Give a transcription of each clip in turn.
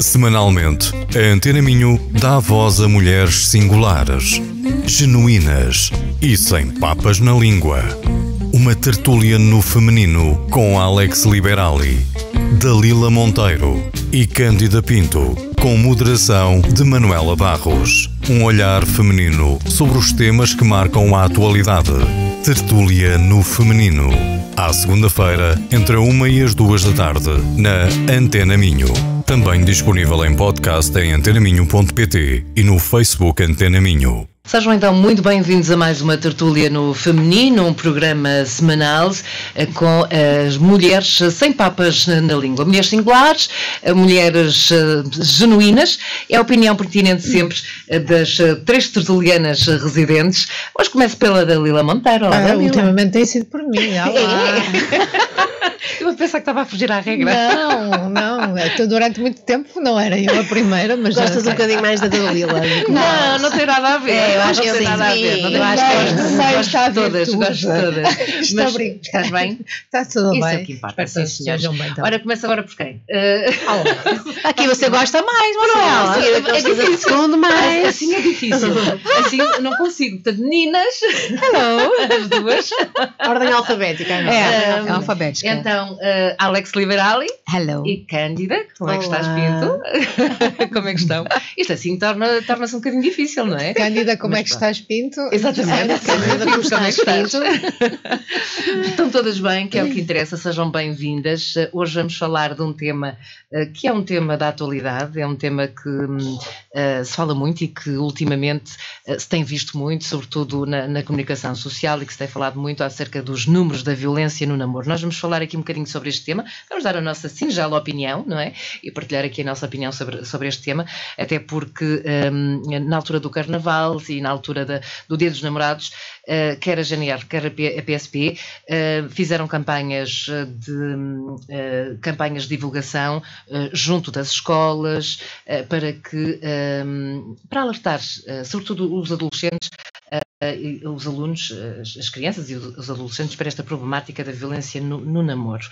Semanalmente, a Antena Minho dá voz a mulheres singulares, genuínas e sem papas na língua. Uma tertúlia no feminino com Alex Liberali, Dalila Monteiro e Cândida Pinto, com moderação de Manuela Barros. Um olhar feminino sobre os temas que marcam a atualidade. Tertúlia no feminino. À segunda-feira, entre a uma e as duas da tarde, na Antena Minho. Também disponível em podcast em antenaminho.pt e no Facebook Antena Minho. Sejam então muito bem-vindos a mais uma tertúlia no Feminino, um programa semanal eh, com as mulheres sem papas na língua. Mulheres singulares, eh, mulheres eh, genuínas. É a opinião pertinente sempre das três tertulianas residentes. Hoje começo pela Dalila Monteiro. Olá, Ah, Dalila. ultimamente tem sido por mim. Olá. Eu vou pensar que estava a fugir à regra. Não, não. é que durante muito tempo não era eu a primeira, mas já Gostas um bocadinho mais da Dalila. Não, não tem nada a ver. É, eu acho não que tem sim, nada a ver. sim. Não tem Eu acho nada que a gosto- Gosto gosto de todas, gosto de todas. Estou a Mas brincar. estás bem? Está tudo Isso é bem. que importa, Espero sim, senhores. bem. Então. Ora, começa agora por quem? Eh, Aqui você gosta mais, Manuela. Sim, é Gostas difícil. a segundo mais. Assim é difícil. Assim eu não consigo. Portanto, meninas, hello, as duas. Ordem alfabética. não É, Um, é alfabética. Então, eh, Alex Liberali Hello. e Cândida, como é que estás, Olá. Pinto? como é que estão? Isto assim torna- torna-se um bocadinho difícil, não é? Cândida, como Mas é que estás, Pinto? Exatamente, Cândida, como como é que estás? Estão todas bem, que é o que interessa, sejam bem-vindas. Eh, Hoje vamos falar de um tema eh, que é um tema da atualidade, é um tema que eh, se fala muito e que ultimamente eh, se tem visto muito, sobretudo na, na comunicação social e que se tem falado muito acerca dos números da violência no namoro. Nós vamos falar aqui um bocadinho sobre este tema, vamos dar a nossa singela opinião, não é? E partilhar aqui a nossa opinião sobre, sobre este tema, até porque hum, na altura do Carnaval e na altura da- do Dia dos Namorados, eh, quer a GNR, quer a, PSP, eh, fizeram campanhas eh, de eh, campanhas de divulgação junto das escolas para que hum, para alertar, sobretudo os adolescentes, os alunos, as as crianças e os adolescentes para esta problemática da violência no, no namoro.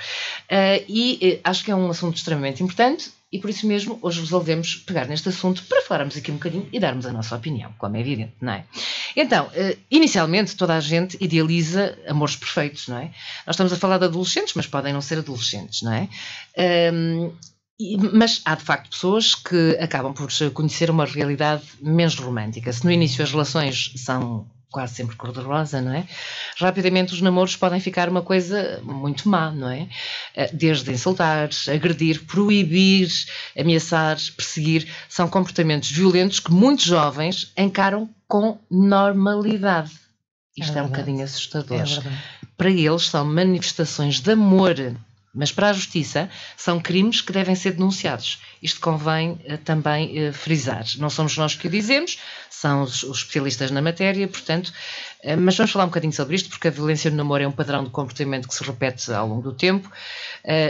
E acho que é um assunto extremamente importante e por isso mesmo hoje resolvemos pegar neste assunto para falarmos aqui um bocadinho e darmos a nossa opinião, como é evidente, não é? Então, eh, inicialmente toda a gente idealiza amores perfeitos, não é? Nós estamos a falar de adolescentes, mas podem não ser adolescentes, não é? E- mas há de facto pessoas que acabam por conhecer uma realidade menos romântica. Se no início as relações são quase sempre cor-de-rosa, não é? Rapidamente os namoros podem ficar uma coisa muito má, não é? Eh, Desde insultar, agredir, proibir, ameaçar, perseguir, são comportamentos violentos que muitos jovens encaram com normalidade. Isto é, É um bocadinho É assustador verdade. para eles são manifestações de amor, mas para a justiça são crimes que devem ser denunciados. Isto convém eh, também eh, frisar. Não somos nós que o dizemos, são os, os especialistas na matéria, portanto, eh, mas vamos falar um bocadinho sobre isto, porque a violência no namoro é um padrão de comportamento que se repete ao longo do tempo,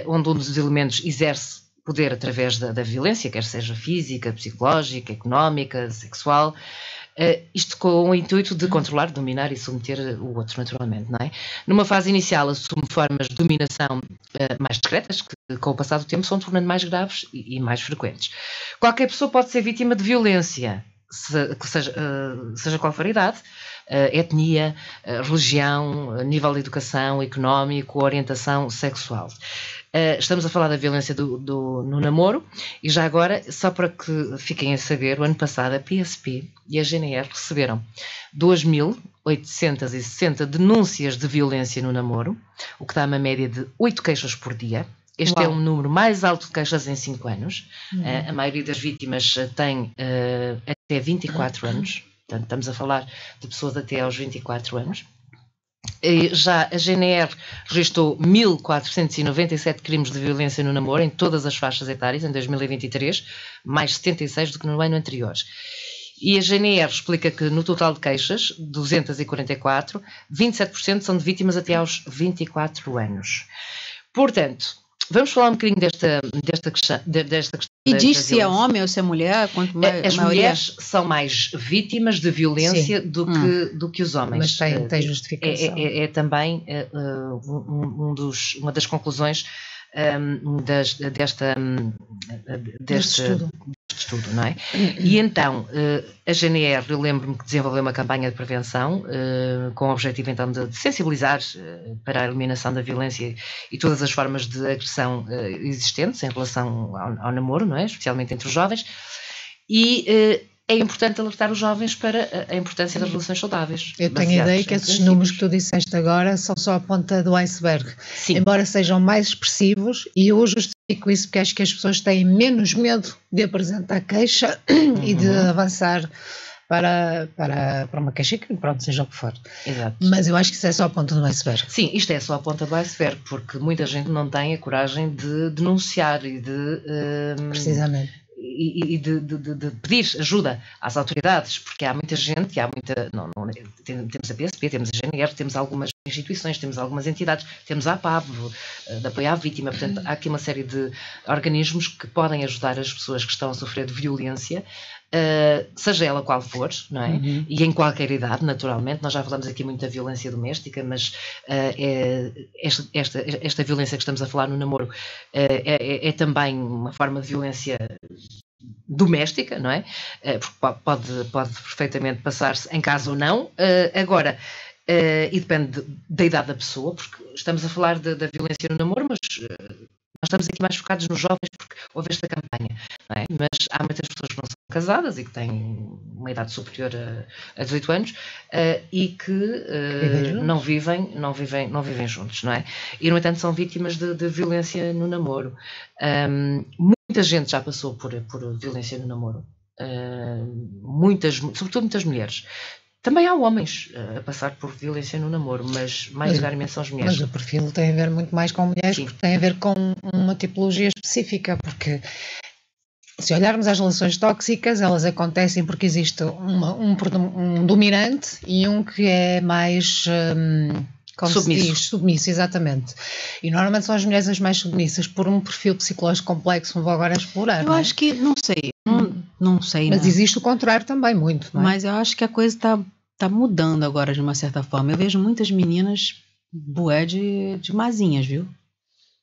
onde um dos elementos exerce poder através da, da violência, quer seja física, psicológica, económica, sexual, eh, isto com o intuito de controlar, dominar e submeter o outro, naturalmente, não é? Numa fase inicial assume formas de dominação eh, mais discretas, que com o passar do tempo são tornando mais graves e, e mais frequentes. Qualquer pessoa pode ser vítima de violência, se- seja, eh, seja qual for a idade, etnia, eh, religião, eh, nível de educação, económico, orientação sexual. Eh, estamos a falar da violência do- do- no namoro e já agora, só para que fiquem a saber, o ano passado a PSP e a GNR receberam 2.860 denúncias de violência no namoro, o que dá uma média de 8 queixas por dia. Este é Uau. um número mais alto de queixas em 5 anos. Uhum. Eh, a maioria das vítimas eh, tem eh, até 24 anos, portanto, estamos a falar de pessoas até aos 24 anos. Já a GNR registrou 1.497 crimes de violência no namoro em todas as faixas etárias em 2023, mais 76 do que no ano anterior. E a GNR explica que no total de queixas, 244, 27% são de vítimas até aos 24 anos. Portanto, vamos falar um bocadinho desta, desta questão. de- Desta questão E da- diz da se é homem ou se é mulher, quanto mais. As maioria- mulheres são mais vítimas de violência do, que, do que os homens. Mas tem, Eh, tem é, justificação. é- é também eh, um, um dos- uma das conclusões um, das, desta, um, deste, estudo. Deste estudo, não é? E então, uh, a GNR, eu lembro-me que desenvolveu uma campanha de prevenção uh, com o objetivo então de, de sensibilizar uh, para a eliminação da violência e todas as formas de agressão existentes em relação ao, ao, namoro, não é? Especialmente entre os jovens. E é importante alertar os jovens para a importância das relações saudáveis. Eu tenho a ideia que esses números que tu disseste agora são só a ponta do iceberg. Sim. Embora sejam mais expressivos, e eu justifico isso porque acho que as pessoas têm menos medo de apresentar queixa uhum. e de uhum. avançar para, para, para uma queixa que pronto, seja o que for. Exato. Mas eu acho que isso é só a ponta do iceberg. Sim, isto é só a ponta do iceberg, porque muita gente não tem a coragem de denunciar e de. Um, Precisamente e, de, de, de, pedir ajuda às autoridades, porque há muita gente, há muita. Não, não, temos a PSP, temos a GNR, temos algumas instituições, temos algumas entidades, temos a APAV, eh, de apoio à vítima, portanto, há aqui uma série de organismos que podem ajudar as pessoas que estão a sofrer de violência Uh, seja ela qual for, não é? Uhum. E em qualquer idade, naturalmente. Nós já falamos aqui muito da violência doméstica, mas uh, é, esta, esta, esta, violência que estamos a falar no namoro uh, é, é, também uma forma de violência doméstica, não é? Porque pode, pode perfeitamente passar-se em casa ou não. agora, e depende da idade da pessoa, porque estamos a falar da violência no namoro, mas nós estamos aqui mais focados nos jovens porque houve esta campanha, é? mas há muitas pessoas que não são casadas e que têm uma idade superior a, a 18 anos uh, e que uh, não vivem, não vivem, não vivem juntos, não é? E no entanto são vítimas de, de violência no namoro. Um, muita gente já passou por, por violência no namoro. Uh, muitas, sobretudo muitas mulheres. Também há homens uh, a passar por violência no namoro, mas maioritariamente são as mulheres. Mas o perfil tem a ver muito mais com mulheres, Sim. porque tem a ver com uma tipologia específica, porque se olharmos as relações tóxicas, elas acontecem porque existe uma, um, um, dominante e um que é mais. Um, como submisso. se diz, submisso, exatamente. E normalmente são as mulheres as mais submissas por um perfil psicológico complexo, não vou agora explorar. Eu é? acho que, não sei, não, não sei. Mas não. existe o contrário também, muito. É? Mas eu acho que a coisa está tá mudando agora de uma certa forma. Eu vejo muitas meninas bué de, de mazinhas, viu?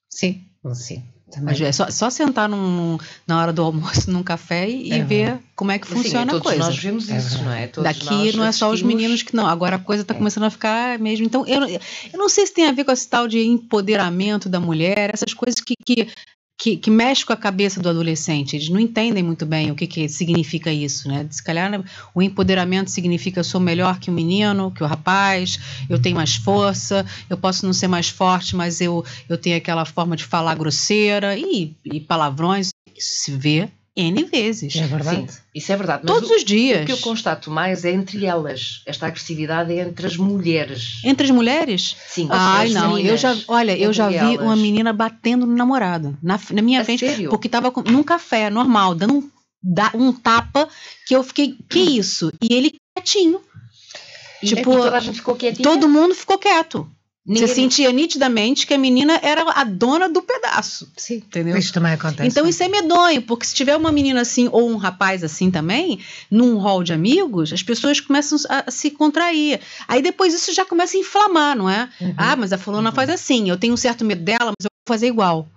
Sim, sim. Mas é só, só sentar num, na hora do almoço num café e, é ver como é que funciona Sim, a coisa. Nós vemos é isso, não é? Todos Daqui não é só os meninos que não. Agora a coisa está é. começando a ficar mesmo. Então, eu, eu não sei se tem a ver com esse tal de empoderamento da mulher, essas coisas que, que que, que, mexe com a cabeça do adolescente. Eles não entendem muito bem o que, que significa isso, né? Se calhar né, o empoderamento significa eu sou melhor que o menino, que o rapaz, eu tenho mais força, eu posso não ser mais forte, mas eu, eu tenho aquela forma de falar grosseira e, e palavrões. Isso se vê N vezes. É verdade. Sim, isso é verdade. Todos o, os dias. O que eu constato mais é entre elas. Esta agressividade é entre as mulheres. Entre as mulheres? Sim. Ai, não. eu já, olha, eu já vi elas. uma menina batendo no namorado. Na, na minha a frente. Sério? Porque tava com, num café normal, dando um, da, um tapa que eu fiquei, que isso? E ele quietinho. E tipo, é todo mundo ficou quieto. Ninguém... Você sentia nitidamente que a menina era a dona do pedaço. Sim, entendeu? Isso também acontece. Então isso é medonho, porque se tiver uma menina assim ou um rapaz assim também, num hall de amigos, as pessoas começam a, a se contrair. Aí depois isso já começa a inflamar, não é? Uhum. Ah, mas a fulana uhum. faz assim, eu tenho um certo medo dela, mas eu vou fazer igual.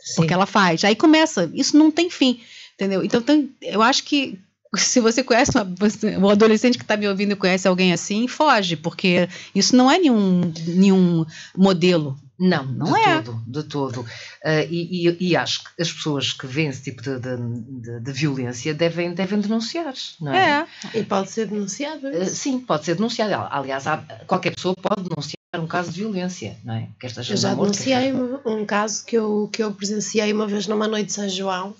Sim. Porque ela faz. Aí começa, isso não tem fim, entendeu? Então tem, eu acho que se você conhece uma, você, um adolescente que está me ouvindo e conhece alguém assim, foge, porque isso não é nenhum, nenhum modelo. Não, não de é. Todo, de todo. Uh, e, e, e, acho que as pessoas que veem esse tipo de, de, de, de, violência devem, devem denunciar, não é? é. E pode ser denunciado. Uh, sim, pode ser denunciado. Aliás, há, qualquer pessoa pode denunciar um caso de violência, não é? Que esta eu já denunciei um, um caso que eu, que eu presenciei uma vez numa noite de São João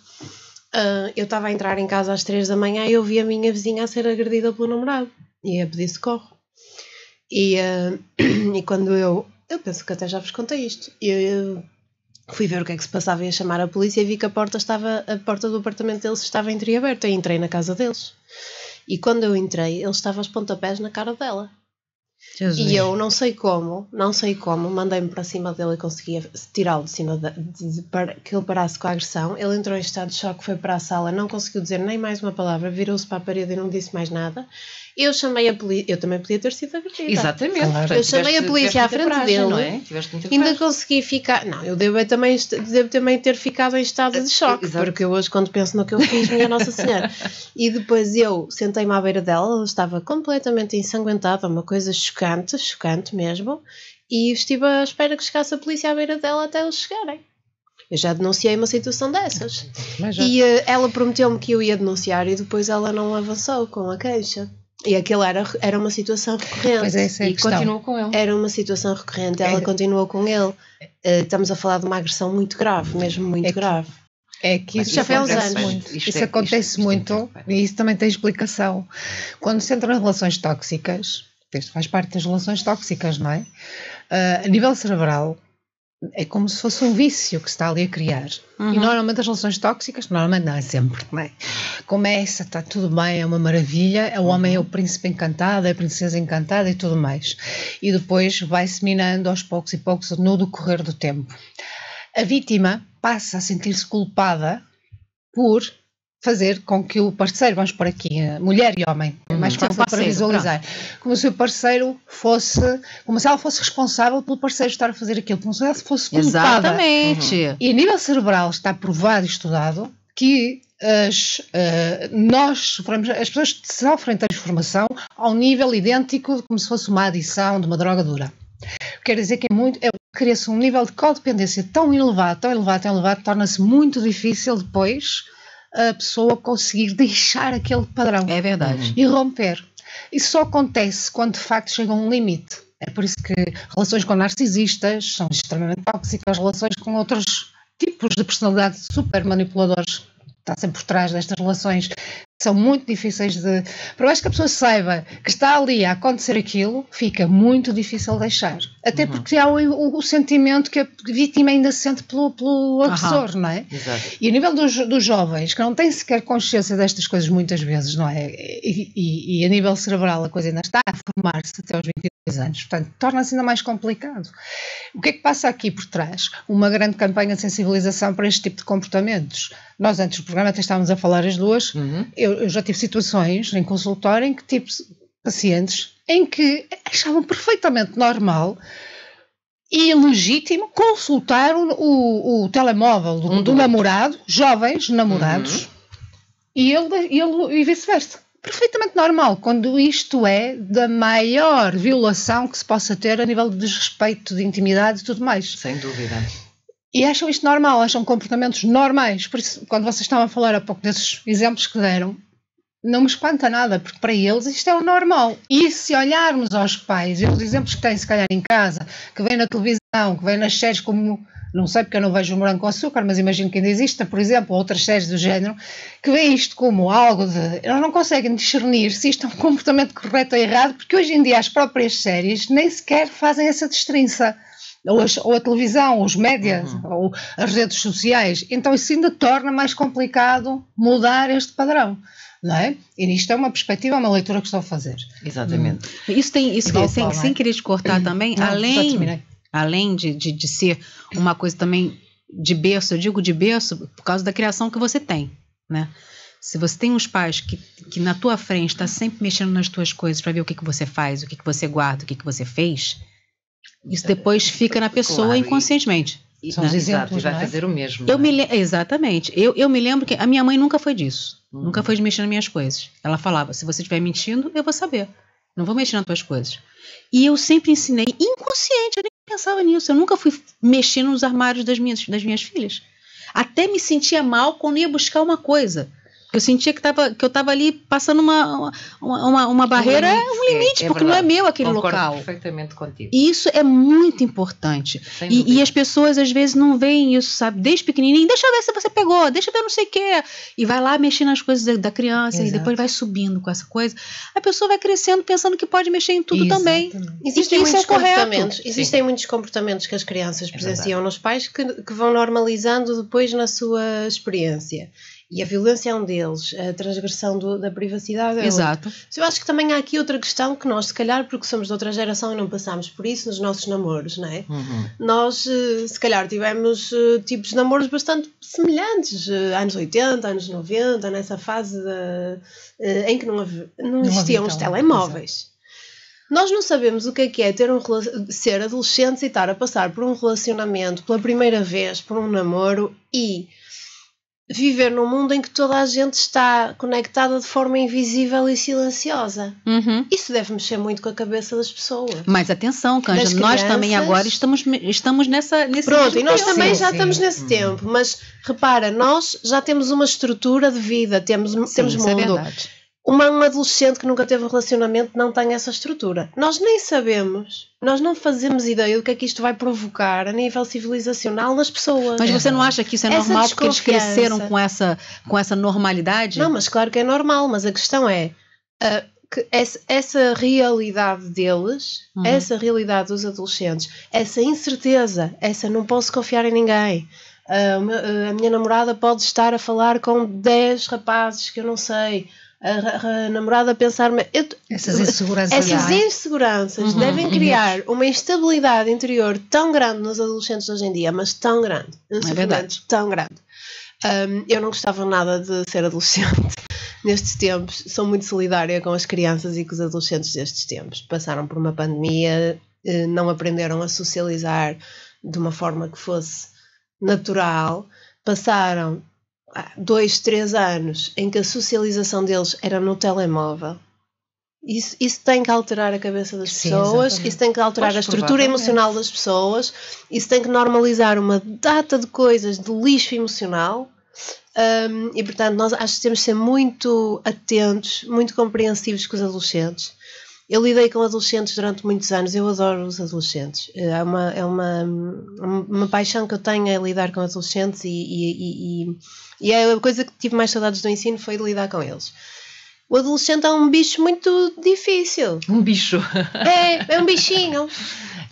Uh, eu estava a entrar em casa às três da manhã e eu vi a minha vizinha a ser agredida pelo namorado e a pedir socorro. E, uh, e quando eu. Eu penso que até já vos contei isto. Eu, eu, fui ver o que é que se passava e a chamar a polícia e vi que a porta, estava, a porta do apartamento deles estava entreaberta. E entrei na casa deles. E quando eu entrei, ele estava aos pontapés na cara dela. Jesus. E eu não sei como, não sei como, mandei-me para cima dele e conseguia tirá-lo de cima de, de, de, para que ele parasse com a agressão. Ele entrou em estado de choque, foi para a sala, não conseguiu dizer nem mais uma palavra, virou-se para a parede e não disse mais nada. Eu chamei a polícia, eu também podia ter sido agredida. Exatamente. Claro. Eu chamei a polícia à frente coragem, dele. Não é? Ainda consegui ficar. Não, eu devo também, devo também ter ficado em estado de choque, Exato. porque eu hoje, quando penso no que eu fiz, minha Nossa Senhora. e depois eu sentei-me à beira dela, ela estava completamente ensanguentada, uma coisa chocante, chocante mesmo, e estive à espera que chegasse a polícia à beira dela até eles chegarem. Eu já denunciei uma situação dessas. E uh, ela prometeu-me que eu ia denunciar e depois ela não avançou com a queixa. E aquilo era, era uma situação recorrente. Pois é, essa é e continuou com ele. Era uma situação recorrente, ela é. continuou com ele. Uh, estamos a falar de uma agressão muito grave, mesmo muito é grave. É que isso já foi há uns anos. Muito. Isto isso é, acontece isto, muito isto é e isso também tem explicação. Quando se entra em relações tóxicas, isto faz parte das relações tóxicas, não é? Uh, a nível cerebral, é como se fosse um vício que se está ali a criar. Uhum. E normalmente as relações tóxicas, normalmente não é sempre, não é? Começa, está tudo bem, é uma maravilha, é o homem é o príncipe encantado, é a princesa encantada e tudo mais. E depois vai-se minando aos poucos e poucos no decorrer do tempo. A vítima passa a sentir-se culpada por fazer com que o parceiro, vamos por aqui, mulher e homem, é mais fácil parceiro, para visualizar, pronto. como se o parceiro fosse, como se ela fosse responsável pelo parceiro estar a fazer aquilo, como se ela fosse culpada. Exatamente. Uhum. E a nível cerebral está provado e estudado que as, uh, nós sofremos, as pessoas sofrem transformação ao nível idêntico como se fosse uma adição de uma droga dura. Quer dizer que é muito, é, cria-se um nível de codependência tão elevado, tão elevado, tão elevado, torna-se muito difícil depois a pessoa conseguir deixar aquele padrão. É verdade. E romper. Isso só acontece quando de facto chega a um limite. É por isso que relações com narcisistas são extremamente tóxicas, relações com outros tipos de personalidade super manipuladores está sempre por trás destas relações são muito difíceis de. Por mais que a pessoa saiba que está ali a acontecer aquilo, fica muito difícil deixar. Até uhum. porque há o, o, o, sentimento que a vítima ainda sente pelo, pelo agressor, uhum. não é? Exato. E a nível dos, dos jovens, que não têm sequer consciência destas coisas muitas vezes, não é? E, e, e a nível cerebral a coisa ainda está a formar-se até aos 22 anos, portanto, torna-se ainda mais complicado. O que é que passa aqui por trás? Uma grande campanha de sensibilização para este tipo de comportamentos. Nós, antes do programa, até estávamos a falar as duas. Uhum. Eu eu, já tive situações em consultório em que tive pacientes em que achavam perfeitamente normal e legítimo consultar o, o, o telemóvel do, do namorado, jovens namorados, uhum. e ele, ele e vice-versa. Perfeitamente normal, quando isto é da maior violação que se possa ter a nível de desrespeito, de intimidade e tudo mais. Sem dúvida. E acham isto normal, acham comportamentos normais. Por isso, quando vocês estavam a falar há pouco desses exemplos que deram, não me espanta nada, porque para eles isto é o normal. E se olharmos aos pais e os exemplos que têm, se calhar, em casa, que vêm na televisão, que vêm nas séries como. Não sei porque eu não vejo o Morango com Açúcar, mas imagino que ainda exista, por exemplo, outras séries do género, que veem isto como algo de. Eles não conseguem discernir se isto é um comportamento correto ou errado, porque hoje em dia as próprias séries nem sequer fazem essa destrinça ou, as, ou a televisão, os médias, uhum. ou as redes sociais. Então isso ainda torna mais complicado mudar este padrão. Não é? E isto é uma perspectiva, uma leitura que estou a fazer. Exatamente. Hum. Isso tem, isso sem, falar, sem é? querer te cortar hum. também, Não, além, além de, de, de ser uma coisa também de berço, eu digo de berço por causa da criação que você tem, né? Se você tem uns pais que, que na tua frente está sempre mexendo nas tuas coisas para ver o que, que você faz, o que, que você guarda, o que, que você fez, isso depois fica na pessoa claro, inconscientemente. E, São né? exemplos, e vai é? fazer o mesmo. Eu né? me, exatamente. Eu, eu me lembro que a minha mãe nunca foi disso. Hum. Nunca foi de mexer nas minhas coisas. Ela falava: se você estiver mentindo, eu vou saber. Não vou mexer nas tuas coisas. E eu sempre ensinei inconsciente, eu nem pensava nisso. Eu nunca fui mexer nos armários das minhas, das minhas filhas. Até me sentia mal quando ia buscar uma coisa. Eu sentia que, tava, que eu estava ali passando uma, uma, uma, uma barreira, um limite, um limite é, é porque verdade. não é meu aquele Concordo local. perfeitamente contigo. E isso é muito importante. E, e, as pessoas às vezes não veem isso, sabe? Desde pequenininho, deixa eu ver se você pegou, deixa eu ver não sei o quê. E vai lá mexer nas coisas da, da criança Exato. e depois vai subindo com essa coisa. A pessoa vai crescendo pensando que pode mexer em tudo também. Existem isso muitos é comportamentos. Existem muitos comportamentos que as crianças é presenciam nos pais que, que vão normalizando depois na sua experiência. E a violência é um deles, a transgressão do, da privacidade é Exato. outro. Eu acho que também há aqui outra questão que nós, se calhar, porque somos de outra geração e não passámos por isso nos nossos namoros, não é? Uhum. Nós, eh, se calhar, tivemos eh, tipos de namoros bastante semelhantes, eh, anos 80, anos 90, nessa fase de, em que não, havia, não havia existiam os telemóveis. Nós não sabemos o que é que é ter um, ser adolescentes e estar a passar por um relacionamento pela primeira vez, por um namoro e viver num mundo em que toda a gente está conectada de forma invisível e silenciosa. Uhum. Isso deve mexer muito com a cabeça das pessoas. Mas atenção, Canja, Das nós também agora estamos, estamos nessa, nesse Pronto, e nós tempo. também Sim, já sim. estamos nesse tempo, mas repara, nós já temos uma estrutura de vida, temos, temos Sim, isso é mundo. verdade. Uma, um adolescente que nunca teve um relacionamento não tem essa estrutura. Nós nem sabemos, nós não fazemos ideia do que é que isto vai provocar a nível civilizacional nas pessoas. Mas você não acha que isso é Essa normal porque eles cresceram com essa, com essa normalidade? Não, mas claro que é normal, mas a questão é ah, que essa, essa realidade deles, Uhum. essa realidade dos adolescentes, essa incerteza, essa não posso confiar em ninguém. Ah, a minha namorada pode estar a falar com 10 rapazes que eu não sei. A, a- a namorada pensar-me. Essas inseguranças. Essas é? inseguranças Uhum, devem uhum. criar uma instabilidade interior tão grande nos adolescentes hoje em dia, mas tão grande, um verdade. sofrimento tão grande. Um, eu não gostava nada de ser adolescente nestes tempos. Sou muito solidária com as crianças e com os adolescentes destes tempos. Passaram por uma pandemia, eh, não aprenderam a socializar de uma forma que fosse natural. Passaram dois, três anos em que a socialização deles era no telemóvel. Isso, isso tem que alterar a cabeça das Sim, pessoas, exatamente. isso tem que alterar Pois, a estrutura emocional das pessoas, isso tem que normalizar uma data de coisas de lixo emocional. Um, e portanto, nós acho que temos de ser muito atentos, muito compreensivos com os adolescentes. Eu lidei com adolescentes durante muitos anos, eu adoro os adolescentes. É uma, é uma, uma paixão que eu tenho é lidar com adolescentes e, e, e, e- é a coisa que tive mais saudades do ensino foi de lidar com eles. O adolescente é um bicho muito difícil. Um bicho. É, é um bichinho.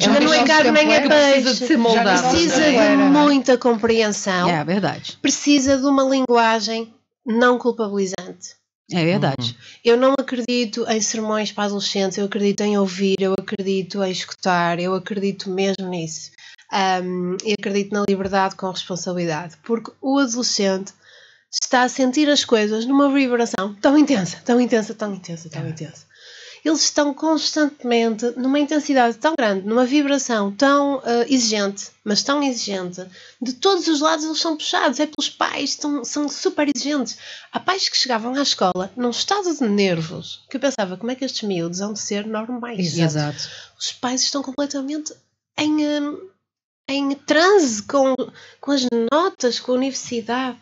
É Ainda não é carne nem é que precisa de peixe. ser moldado. Precisa de é? muita compreensão, É verdade. precisa de uma linguagem não culpabilizante. É verdade. Eu não acredito em sermões para adolescentes, eu acredito em ouvir, eu acredito em escutar, eu acredito mesmo nisso. Um, e acredito na liberdade com responsabilidade, porque o adolescente está a sentir as coisas numa vibração tão intensa, tão intensa, tão intensa, tão intensa. Eles estão constantemente numa intensidade tão grande, numa vibração tão ah, exigente, mas tão exigente, de todos os lados eles são puxados, é pelos pais, são super exigentes. Há pais que chegavam à escola num estado de nervos, que eu pensava, como é que estes miúdos hão de ser normais? Exato. Os pais estão completamente em, hum, em transe com, com as notas, com a universidade.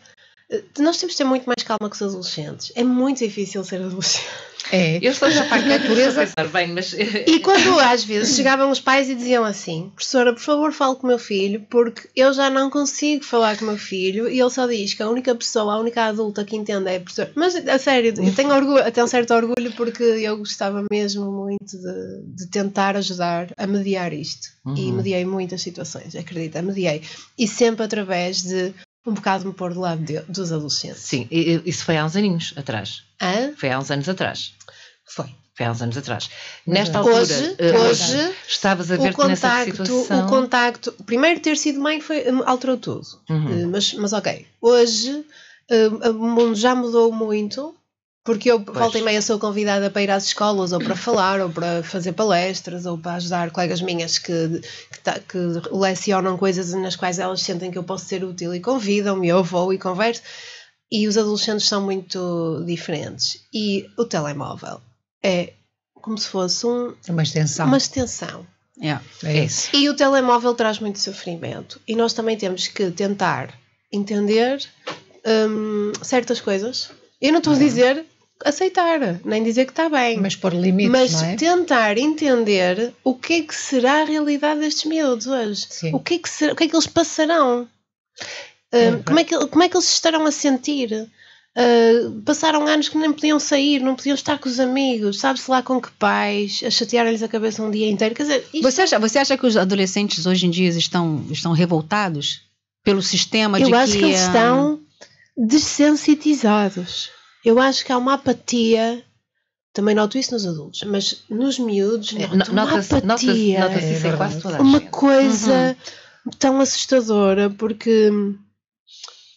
Eh, Nós temos de ter muito mais calma com os adolescentes. É muito difícil ser adolescente. É. Eu sou capaz de Natureza. pensar bem, mas. E quando às vezes chegavam os pais e diziam assim: Professora, por favor, fale com o meu filho, porque eu já não consigo falar com o meu filho. E ele só diz que a única pessoa, a única adulta que entende é a professora. Mas a sério, eu tenho orgulho, até um certo orgulho, porque eu gostava mesmo muito de, de tentar ajudar a mediar isto. E Uhum. mediei muitas situações, acredita, mediei. E sempre através de um bocado me pôr do lado de- dos adolescentes. Sim, isso foi há uns aninhos atrás. Hã? Foi há uns anos atrás. Foi. Foi há uns anos atrás. Nesta altura, Hoje, eh, hoje estavas a o ver-te nessa situação. o contacto, primeiro ter sido mãe foi, hum, alterou tudo. Uhum. Uh, Mas, mas ok, hoje uh, o mundo já mudou muito, porque eu volta e meia sou convidada para ir às escolas, ou para falar, ou para fazer palestras, ou para ajudar colegas minhas que, que, tá- que lecionam coisas nas quais elas sentem que eu posso ser útil e convidam-me, eu vou e converso. E os adolescentes são muito diferentes. E o telemóvel é como se fosse um- Uma extensão. uma extensão. É. É isso. E o telemóvel traz muito sofrimento. E nós também temos que tentar entender hum, certas coisas. Eu não estou a dizer aceitar, nem dizer que está bem. Mas pôr limites, Mas é? tentar entender o que é que será a realidade destes miúdos hoje. Sim. O que é que, será, o que é que eles passarão? Hum. como, é que, como é que eles se estarão a sentir? Uh, passaram anos que nem podiam sair, não podiam estar com os amigos, sabe-se lá com que pais, a chatearem-lhes a cabeça um dia inteiro. Quer dizer, isto Você acha, você acha que os adolescentes hoje em dia estão, estão revoltados pelo sistema de Eu acho que eles ah, estão desensitizados. Eu acho que há uma apatia. Também noto isso nos adultos, mas nos miúdos É, noto uma Nota-se apatia. nota-se- nota-se É isso em quase toda a uma gente. coisa tão assustadora porque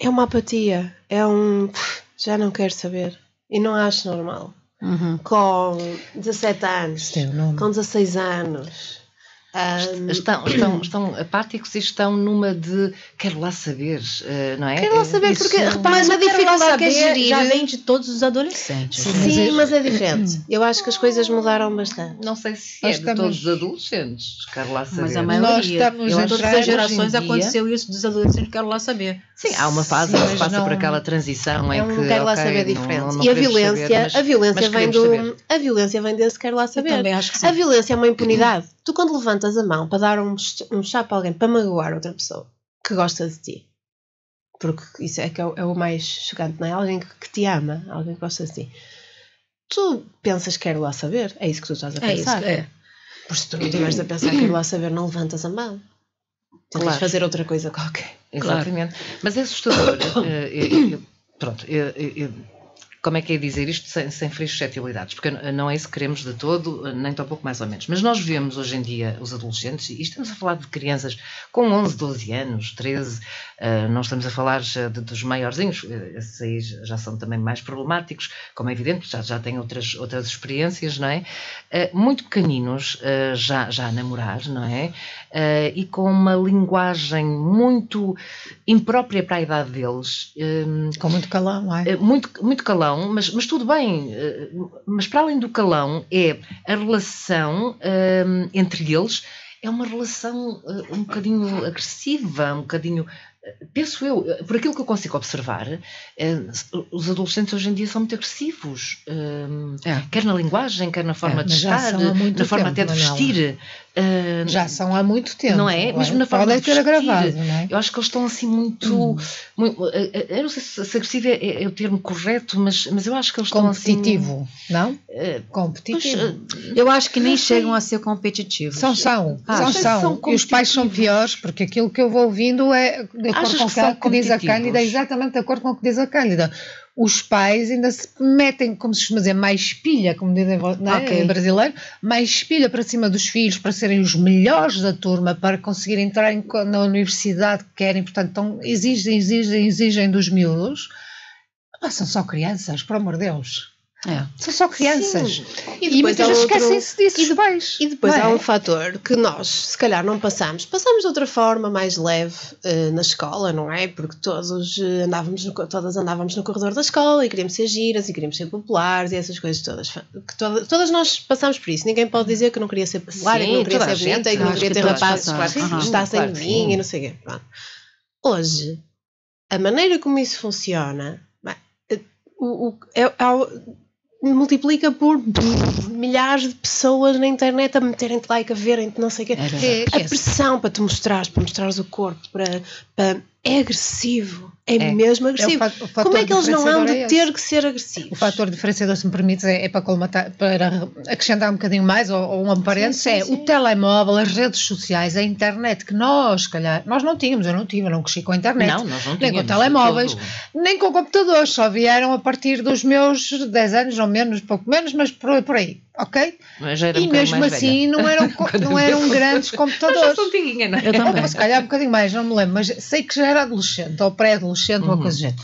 é uma apatia, é um já não quero saber e não acho normal. Uhum. Com 17 anos, nome. com 16 anos, ahm, Estão, estão, estão apáticos e estão numa de quero lá saber, eh, não é? quero lá Eh, saber isso- porque repara, Mas uma a dificuldade que é gerir já vem de todos os adolescentes. Sim? Sim, Mas mas é diferente. Eu acho que as coisas mudaram bastante. Não sei se Nós é de estamos- todos os adolescentes, quero lá saber. Mas a Nós maioria. estamos Eu acho que todas as gerações dia- aconteceu isso dos adolescentes, quero lá saber. Sim, há uma fase Sim, em que passa não- por aquela transição É em um que quero lá ok, saber não- diferente. não e a violência, saber, mas- a violência vem do. saber. A violência vem desse quero lá Eu saber. também acho que sim. A violência é uma impunidade. Tu, quando levantas a mão para dar um, um chapa a alguém, para magoar outra pessoa que gosta de ti, porque isso é que é o, é o mais chocante, não é? Alguém que, que te ama, alguém que gosta de ti. Tu pensas que quero lá saber? É isso que tu estás a É isso, pensar. é. Porque se tu não estiveres a pensar quero lá saber, não levantas a mão. Tentas Claro. fazer outra coisa qualquer. Exatamente. Mas é assustador. eh, eu- eu- pronto, eu- eu- eu- como é que é dizer isto sem, sem ferir suscetibilidades? Porque não é isso que queremos de todo, nem tão pouco mais ou menos. Mas nós vemos hoje em dia os adolescentes, e estamos a falar de crianças com 11, 12 anos, 13, eh, não estamos a falar de- dos maiorzinhos, eh, esses aí já são também mais problemáticos, como é evidente, já, já têm outras, outras experiências, não é? Eh, muito pequeninos, eh, já, já a namorar, não é? Eh, e com uma linguagem muito imprópria para a idade deles, eh, Com muito calão, não é? eh, muito, muito calão, mas, mas tudo bem. eh, Mas para além do calão, é a relação eh, entre eles é uma relação eh, um bocadinho agressiva, um bocadinho. Penso eu, por aquilo que eu consigo observar, os adolescentes hoje em dia são muito agressivos, eh, É. quer na linguagem, quer na forma É, de estar, na forma tempo, até de Manuela. vestir. Eh, Já são há muito tempo. Não é? Mesmo na forma Podem de ter agravado, não é? eu acho que eles estão assim muito. Hum. muito eu não sei se, se agressivo é, é- é o termo correto, mas, mas eu acho que eles estão assim. Competitivo, não? pois, Competitivo. eh, Eu acho que nem chegam a ser competitivos. São, são, Ah, são, são. são E os pais são piores, porque aquilo que eu vou ouvindo é de acordo Achas com o que que, diz a? Cândida, é exatamente de acordo com o que diz a Cândida. Os pais ainda se metem, como se costuma dizer, mais pilha, como dizem não é? Ok. em brasileiro, mais pilha para cima dos filhos, para serem os melhores da turma, para conseguirem entrar na universidade que querem, portanto, então, exigem, exigem, exigem dos miúdos. Ah, são só crianças, por amor de Deus. É. São só crianças. Sim. E, depois muitas há vezes outro- esquecem-se disso, e pais. E depois há é? um fator que nós, se calhar, não passamos. Passamos de outra forma mais leve eh, na escola, não é? Porque todos eh, andávamos no, todas andávamos no corredor da escola e queríamos ser giras e queríamos ser populares e essas coisas todas. Que toda- todas nós passamos por isso. Ninguém pode dizer que não queria ser popular e que Sim, não queria ser bonita gente, e que não queria que ter rapazes que sim, gostassem claro de mim sim. e não sei o quê. Pronto. Hoje, a maneira como isso funciona eh, o, o- é- é o- multiplica por milhares de pessoas na internet a meterem-te like, a verem-te, não sei o quê. É. É, A pressão para te mostrares, para mostrares o corpo, para, para- é agressivo. É, É. mesmo É agressivo. fator Como é que eles não hão de é ter que ser agressivos? O fator diferenciador, se me permites, é, é para, colmatar, para acrescentar um bocadinho mais, ou, ou um aparente, é sim. o telemóvel, as redes sociais, a internet, que nós, se calhar, nós não tínhamos, eu não tive, eu não cresci com a internet. Não, nós não Nem com tínhamos telemóveis, nem com computadores, só vieram a partir dos meus 10 anos, ou menos, pouco menos, mas por, por aí, ok? E mesmo assim não eram, não eu- eram grandes velha. computadores. Antiguinha, não é? Eu também. Ou se calhar um bocadinho mais, não me lembro, mas sei que já era adolescente ou pré-adolescente, Uhum. coisa do género.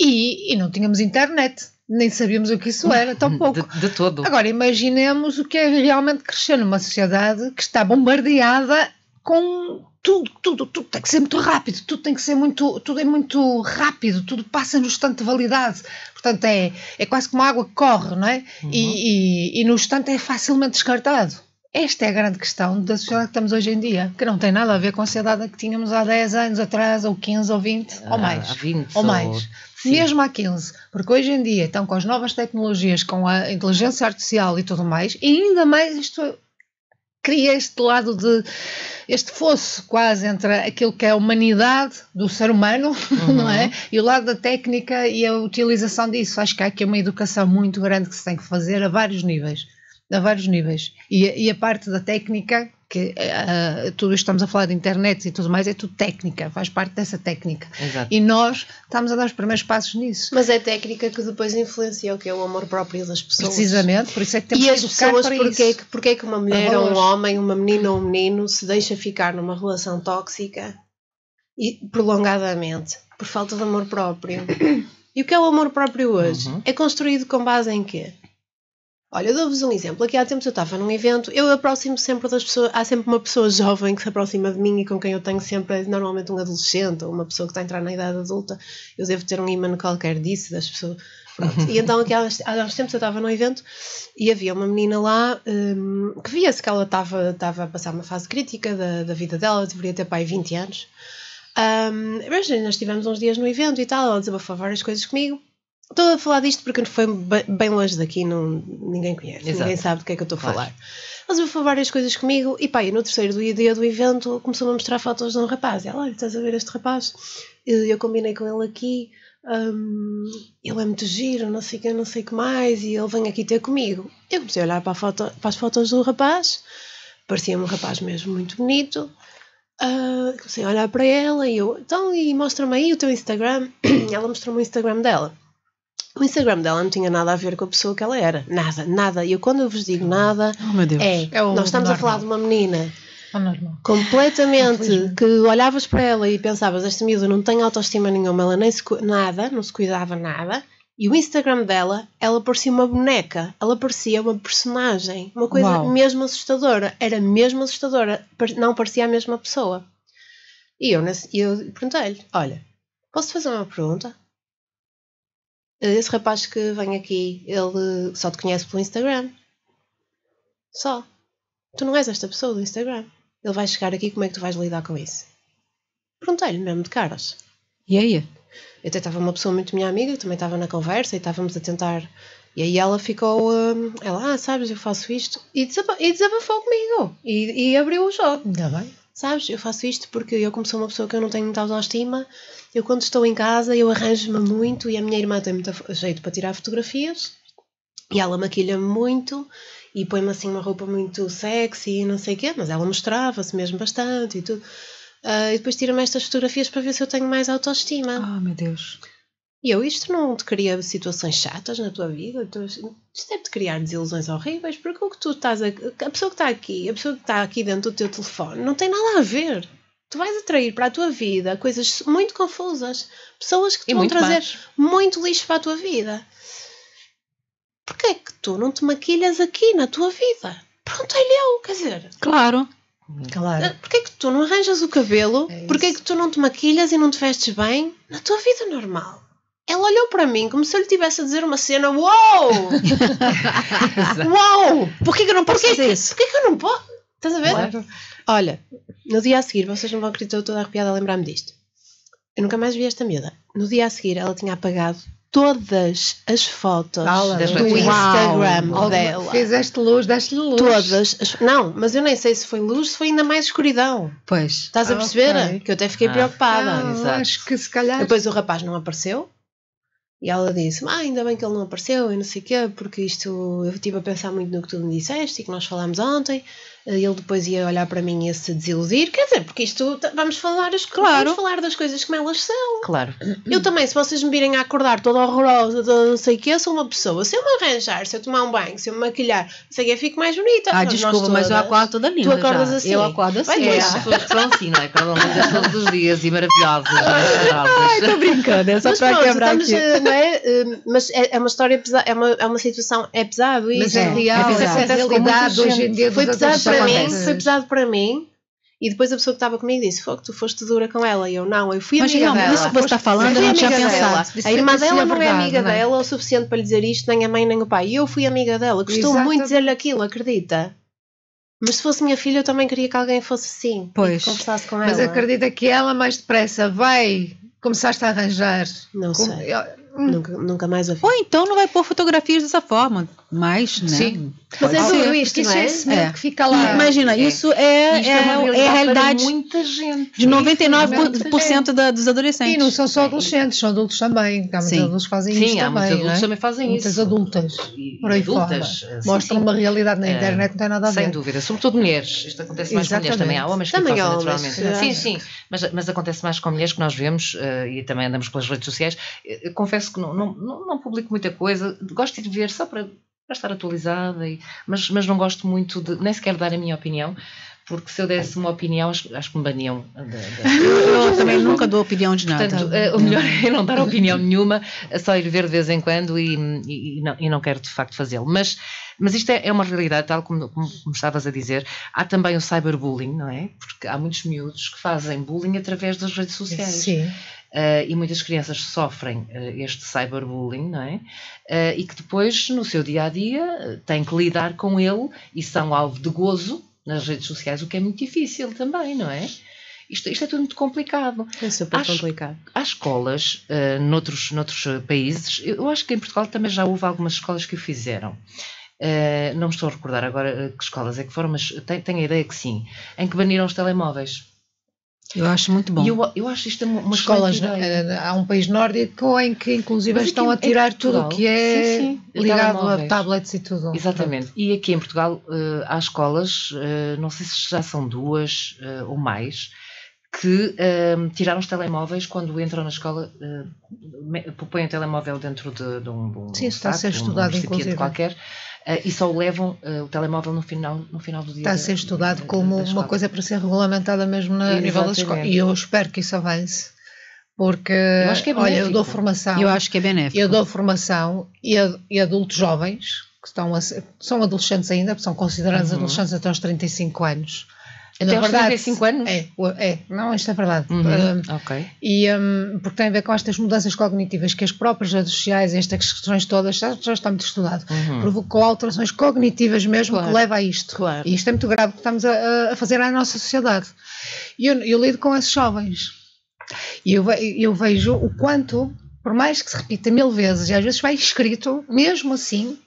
E, e não tínhamos internet, nem sabíamos o que isso era, tão pouco. De, de todo. Agora imaginemos o que é realmente crescer numa sociedade que está bombardeada com tudo, tudo, tudo tem que ser muito rápido, tudo tem que ser muito, tudo é muito rápido, tudo passa no instante de validade. Portanto, é, é quase como a água que corre, não é? Uhum. E, e, e no instante é facilmente descartado. Esta é a grande questão da sociedade que estamos hoje em dia, que não tem nada a ver com a sociedade que tínhamos há 10 anos atrás, ou 15, ou 20, ou Ah, mais. há 20, ou mais. Sim. Mesmo há 15, porque hoje em dia estão com as novas tecnologias, com a inteligência artificial e tudo mais, e ainda mais isto cria este lado de este fosso quase entre aquilo que é a humanidade do ser humano, não é? E o lado da técnica e a utilização disso. Acho que há aqui uma educação muito grande que se tem que fazer a vários níveis. A vários níveis. E, e a parte da técnica que uh, tudo isto estamos a falar de internet e tudo mais, é tudo técnica, faz parte dessa técnica. Exato. E nós estamos a dar os primeiros passos nisso. Mas é técnica que depois influencia o que é o amor próprio das pessoas. Precisamente, por isso é que temos e que as pessoas, para porque, isso. é que, porque é que uma mulher ou um homem, uma menina ou um menino se deixa ficar numa relação tóxica e prolongadamente por falta de amor próprio? E o que é o amor próprio hoje? Uhum. É construído com base em quê? Olha, eu dou-vos um exemplo. Aqui há tempos eu estava num evento, eu aproximo sempre das pessoas. Há sempre uma pessoa jovem que se aproxima de mim e com quem eu tenho sempre, normalmente, um adolescente ou uma pessoa que está a entrar na idade adulta. Eu devo ter um imã qualquer disso, das pessoas. Pronto. E então, aqui há, há uns tempos eu estava num evento e havia uma menina lá hum, que via-se que ela estava, estava a passar uma fase crítica da, da vida dela, deveria ter pai 20 anos. Um, mas nós estivemos uns dias no evento e tal, ela desabafou várias coisas comigo. Estou a falar disto porque foi bem longe daqui, não, ninguém conhece, Exato. ninguém sabe do que é que eu estou a Claro. falar. Ela desabafou várias coisas comigo e pá, e no terceiro dia do evento começou-me a mostrar fotos de um rapaz. E ela, olha, estás a ver este rapaz? Eu, eu combinei com ele aqui, hum, ele é muito giro, não sei o que, não sei que mais, e ele vem aqui ter comigo. Eu comecei a olhar para, a foto, para as fotos do rapaz, parecia-me um rapaz mesmo muito bonito. Ah, comecei a olhar para ela e eu, então, e mostra-me aí o teu Instagram. ela mostrou-me o Instagram dela. O Instagram dela não tinha nada a ver com a pessoa que ela era. Nada, nada. E eu, quando eu vos digo nada, Oh, meu Deus. é, É nós estamos a normal. falar de uma menina É normal. completamente Infelizmente. que olhavas para ela e pensavas, esta miúda não tem autoestima nenhuma, ela nem se nada, não se cuidava nada. E o Instagram dela, ela parecia uma boneca, ela parecia uma personagem, uma coisa Uau. mesmo assustadora, era mesmo assustadora, não parecia a mesma pessoa. E eu, e eu perguntei-lhe: Olha, posso fazer uma pergunta? Esse rapaz que vem aqui, ele só te conhece pelo Instagram. Só. Tu não és esta pessoa do Instagram. Ele vai chegar aqui, como é que tu vais lidar com isso? Perguntei-lhe mesmo de caras. E aí? Eu até estava uma pessoa muito minha amiga, também estava na conversa e estávamos a tentar. E aí ela ficou. hum, ela, ah, sabes, eu faço isto. E, e desabafou comigo. E, e abriu o jogo. Ainda bem. Sabes, eu faço isto porque eu, como sou uma pessoa que eu não tenho muita autoestima, eu quando estou em casa, eu arranjo-me muito e a minha irmã tem muito jeito para tirar fotografias e ela maquilha-me muito e põe-me assim uma roupa muito sexy e não sei o quê, mas ela mostrava-se mesmo bastante e tudo. Ah, e depois tira-me estas fotografias para ver se eu tenho mais autoestima. Oh, meu Deus. E eu, isto não te cria situações chatas na tua vida? Tu- Isto deve-te criar desilusões horríveis, porque o que tu estás a. A pessoa que está aqui, a pessoa que está aqui dentro do teu telefone, não tem nada a ver. Tu vais atrair para a tua vida coisas muito confusas, pessoas que te E vão muito trazer muito lixo para a tua vida. Porquê é que tu não te maquilhas aqui na tua vida? Perguntei-lhe eu, quer dizer, Claro. Claro. porquê é que tu não arranjas o cabelo? É porquê é que tu não te maquilhas e não te vestes bem na tua vida normal? Ela olhou para mim como se eu lhe estivesse a dizer uma cena: Uou! Uau! Por que, que eu não posso Porquê fazer isso? Porquê que eu não posso? Estás a ver? Claro. Olha, no dia a seguir, vocês não vão acreditar, eu estou toda arrepiada a lembrar-me disto. Eu nunca mais vi esta miúda. No dia a seguir, ela tinha apagado todas as fotos Fala, do Uau. Instagram Alguma- dela. Fizeste luz, deste-lhe luz. Todas. as- Não, mas eu nem sei se foi luz, se foi ainda mais escuridão. Pois. Estás a perceber? ok. Que eu até fiquei Ah. preocupada. Ah, Exato. acho que se calhar. Depois o rapaz não apareceu. E ela disse: ah, ainda bem que ele não apareceu e não sei o quê, porque isto eu estive a pensar muito no que tu me disseste e que nós falámos ontem. Eh, Ele depois ia olhar para mim e se desiludir. Quer dizer, porque isto vamos falar, as, Claro. vamos falar das coisas como elas são. Claro. Eu também, se vocês me virem a acordar toda horrorosa, toda não sei o quê, eu sou uma pessoa. Se eu me arranjar, se eu tomar um banho, se eu me maquilhar, não sei o quê, eu fico mais bonita. Ah, desculpa, mas eu acordo toda linda. acordas já. assim? Eu acordo assim. Vai É, as pessoas que são assim, não é? Acordam lindas todos os dias e maravilhosas. maravilhosas. Tô brincando, é só Mas pra pronto, quebrar estamos, aqui. eh, não é? Eh, Mas é, é uma história pesada, é uma, é uma situação, é pesado isso. Mas é É, real, é essa é pesado. a realidade hoje em dia Foi pesado para mim, foi pesado para mim. E depois a pessoa que estava comigo disse: Fogo, tu foste dura com ela. E eu, não, eu fui Mas amiga dela. isso que você está falando, eu não tinha pensado. A é- irmã é dela não é amiga não é? dela o suficiente para lhe dizer isto, nem a mãe nem o pai. E eu fui amiga dela, gostou Exato. muito dizer-lhe aquilo, acredita? Mas se fosse minha filha, eu também queria que alguém fosse assim. Pois. conversasse com Mas ela. acredita que ela mais depressa vai. Começaste a arranjar. Não Com- sei. Nunca, nunca mais a vi. Ou então não vai pôr fotografias dessa forma, mas, né? Sim. Mas é Pode tudo ser, isto, não isso é? é esse medo É. que fica lá. Imagina, isso é, Isto é, uma é a realidade muita gente. de 99% Muita da- dos adolescentes. E não são só adolescentes, são adultos também. Há muitos Sim. adultos que fazem Sim, isto há também. muitos adultos é? também fazem Muitas isso. adultas. E- Por aí adultas, fora. sim, Mostram sim. uma realidade na É, internet que não tem nada a ver. Sem dúvida, sobretudo mulheres. Isto acontece mais com mulheres Exatamente. também. Há homens que Também fazem há homens, naturalmente. sim. Sim, sim, mas, mas acontece mais com mulheres que nós vemos eh, e também andamos pelas redes sociais. Eh, Eu confesso que não, não, não, não publico muita coisa, gosto de ver só para, para estar atualizada, e, mas, mas não gosto muito de nem sequer dar a minha opinião. Porque se eu desse uma opinião, acho, acho que me baniam. da- da- Eu também nunca dou opinião de nada. Portanto, eh, o melhor é não dar opinião nenhuma, é só ir ver de vez em quando e, e- e não, e não quero de facto fazê-lo. Mas, mas isto é, é uma realidade, tal como, como, como estavas a dizer. Há também o cyberbullying, não é? Porque há muitos miúdos que fazem bullying através das redes sociais. Sim. Uh, e muitas crianças sofrem uh, este cyberbullying, não é? Uh, e que depois, no seu dia a dia, têm que lidar com ele e são alvo de gozo nas redes sociais, o que é muito difícil também, não é? Isto, isto é tudo muito complicado. É super complicado. Há escolas uh, noutros, noutros países, eu acho que em Portugal também já houve algumas escolas que o fizeram. Não me estou a recordar agora que escolas é que foram, mas tenho, tenho a ideia que sim, em que baniram os telemóveis. Eu acho muito bom. E eu, eu acho isto uma, uma Escolas, ideia. eh, há um país nórdico em que inclusive Mas estão a tirar tudo o que é sim, sim, ligado a tablets e tudo. Exatamente. E aqui em Portugal uh, há escolas, uh, não sei se já são duas uh, ou mais, que uh, tiraram os telemóveis quando entram na escola, uh, põem o telemóvel dentro de, de um, de um Sim, está a saco, ser de um- estudado, um inclusive. qualquer, e só o levam uh, o telemóvel no final, no final do dia. Está a ser estudado da- da- como da uma coisa para ser regulamentada mesmo na, a nível da escola. Exatamente. E eu espero que isso avance, porque acho que é olha, eu dou formação. Eu acho que é benéfico. Eu dou formação e, e adultos jovens, que estão a são adolescentes ainda, porque são considerados Uhum. adolescentes até aos 35 anos. Até aos verdade, 35 anos? É, é, não, isto é verdade. Uhum, Um, ok. e um, porque tem a ver com estas mudanças cognitivas que as próprias redes sociais, estas questões todas, já, já está muito estudado, Uhum. provocou alterações cognitivas mesmo Claro. que leva a isto. Claro. E isto é muito grave que estamos a, a fazer à nossa sociedade. E eu, eu lido com esses jovens. E eu, eu vejo o quanto, por mais que se repita mil vezes, e às vezes vai escrito, mesmo assim,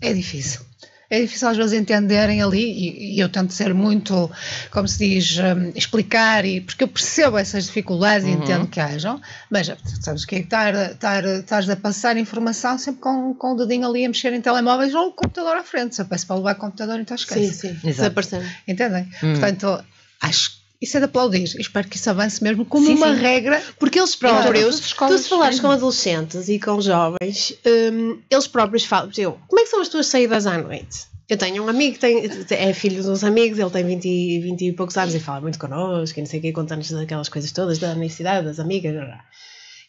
é difícil. É difícil às vezes entenderem ali, e, e eu tento ser muito, como se diz, hum, explicar, e, porque eu percebo essas dificuldades e Uhum. entendo que hajam, mas sabes o que é que estar, estar, estás a passar informação sempre com, com o dedinho ali a mexer em telemóveis ou o computador à frente. Se eu peço para levar o computador, então Sim, esquece. sim. Exato. Desaparecendo. Entendem? Hum. Portanto, acho que isso é de aplaudir. Espero que isso avance mesmo como Sim, uma sim. regra. Porque eles próprios, tu se falares com adolescentes e com jovens, hum, eles próprios falam, eu, como é que são as tuas saídas à noite? Eu tenho um amigo que tem, é filho de uns amigos, ele tem 20, e- 20 e poucos anos e fala muito connosco, e não sei o quê, conta-nos daquelas coisas todas da universidade, das amigas, blá, blá.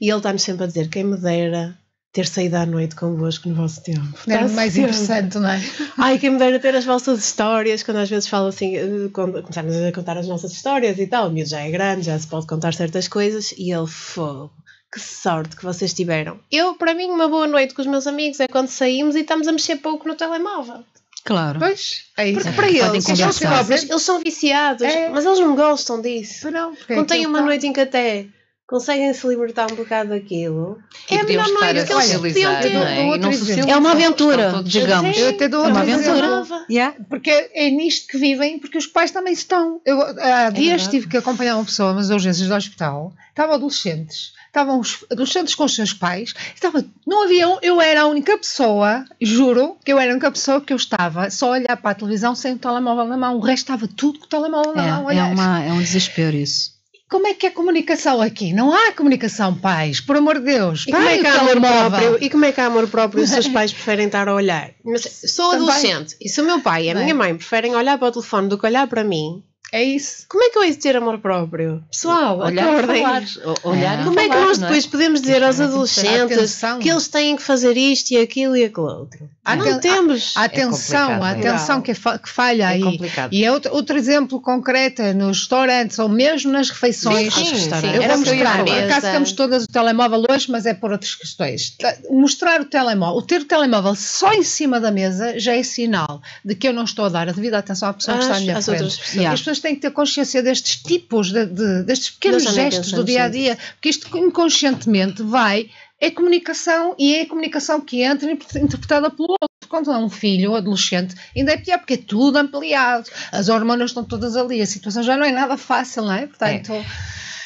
e ele está-nos sempre a dizer, quem me dera ter saído à noite convosco no vosso tempo. Era Está mais sempre. interessante, não é? Ai, quem me dera ter as vossas histórias, quando às vezes falo assim, eh, quando começarmos a contar as nossas histórias e tal, o miúdo já é grande, já se pode contar certas coisas, e ele, fogo, que sorte que vocês tiveram. Eu, para mim, uma boa noite com os meus amigos é quando saímos e estamos a mexer pouco no telemóvel. Claro. Pois, é isso. Porque para Podem eles, eles, próprios, eles são viciados, É. mas eles não gostam disso. Não, porque é têm aquilo uma que noite em que até conseguem se libertar um bocado daquilo, E é melhor estar noite a que eles podiam socializar, não é? E outro não socializam, É uma aventura, todos- digamos. Eu até dou É uma aventura. Yeah. Porque é nisto que vivem, porque os pais também estão. Eu, há dias verdade. tive que acompanhar uma pessoa nas urgências do hospital, estavam adolescentes, estavam os adolescentes com os seus pais, estava, não havia um, eu era a única pessoa, juro, que eu era a única pessoa que eu estava só a olhar para a televisão sem o telemóvel na mão, o resto estava tudo com o telemóvel na mão. a É, é, olhar. uma, é um desespero isso. Como é que é comunicação aqui? Não há comunicação, pais, por amor de Deus. E como, é que há amor próprio, e como é que há amor próprio se os pais preferem estar a olhar? Mas sou Também. adolescente e se o meu pai e a Não é? minha mãe preferem olhar para o telefone do que olhar para mim, É isso. como é que eu hei de ter amor próprio? Pessoal, Olhar e acordem. falar. Olhar É. Como é que nós não depois podemos dizer aos adolescentes Atenção. que eles têm que fazer isto e aquilo e aquilo outro? Aten- não temos. A atenção, é. atenção que, fa- que falha É aí. complicado. E é outro, outro exemplo concreto é nos restaurantes ou mesmo nas refeições. Sim, sim, restaurantes. Eu Era vou mostrar, por acaso temos todas o telemóvel hoje, mas é por outras questões. Ta- Mostrar o telemóvel, o ter o telemóvel só em cima da mesa já é sinal de que eu não estou a dar a devida atenção à pessoa que está à minha frente. outras pessoas. As pessoas têm que ter consciência destes tipos, de, de- destes pequenos gestos do dia a dia, porque isto inconscientemente vai, é comunicação e é a comunicação que entra interpretada pelo outro. Quando é um filho, um adolescente, ainda é pior, porque é tudo ampliado, as hormonas estão todas ali, a situação já não é nada fácil, não é? Portanto, É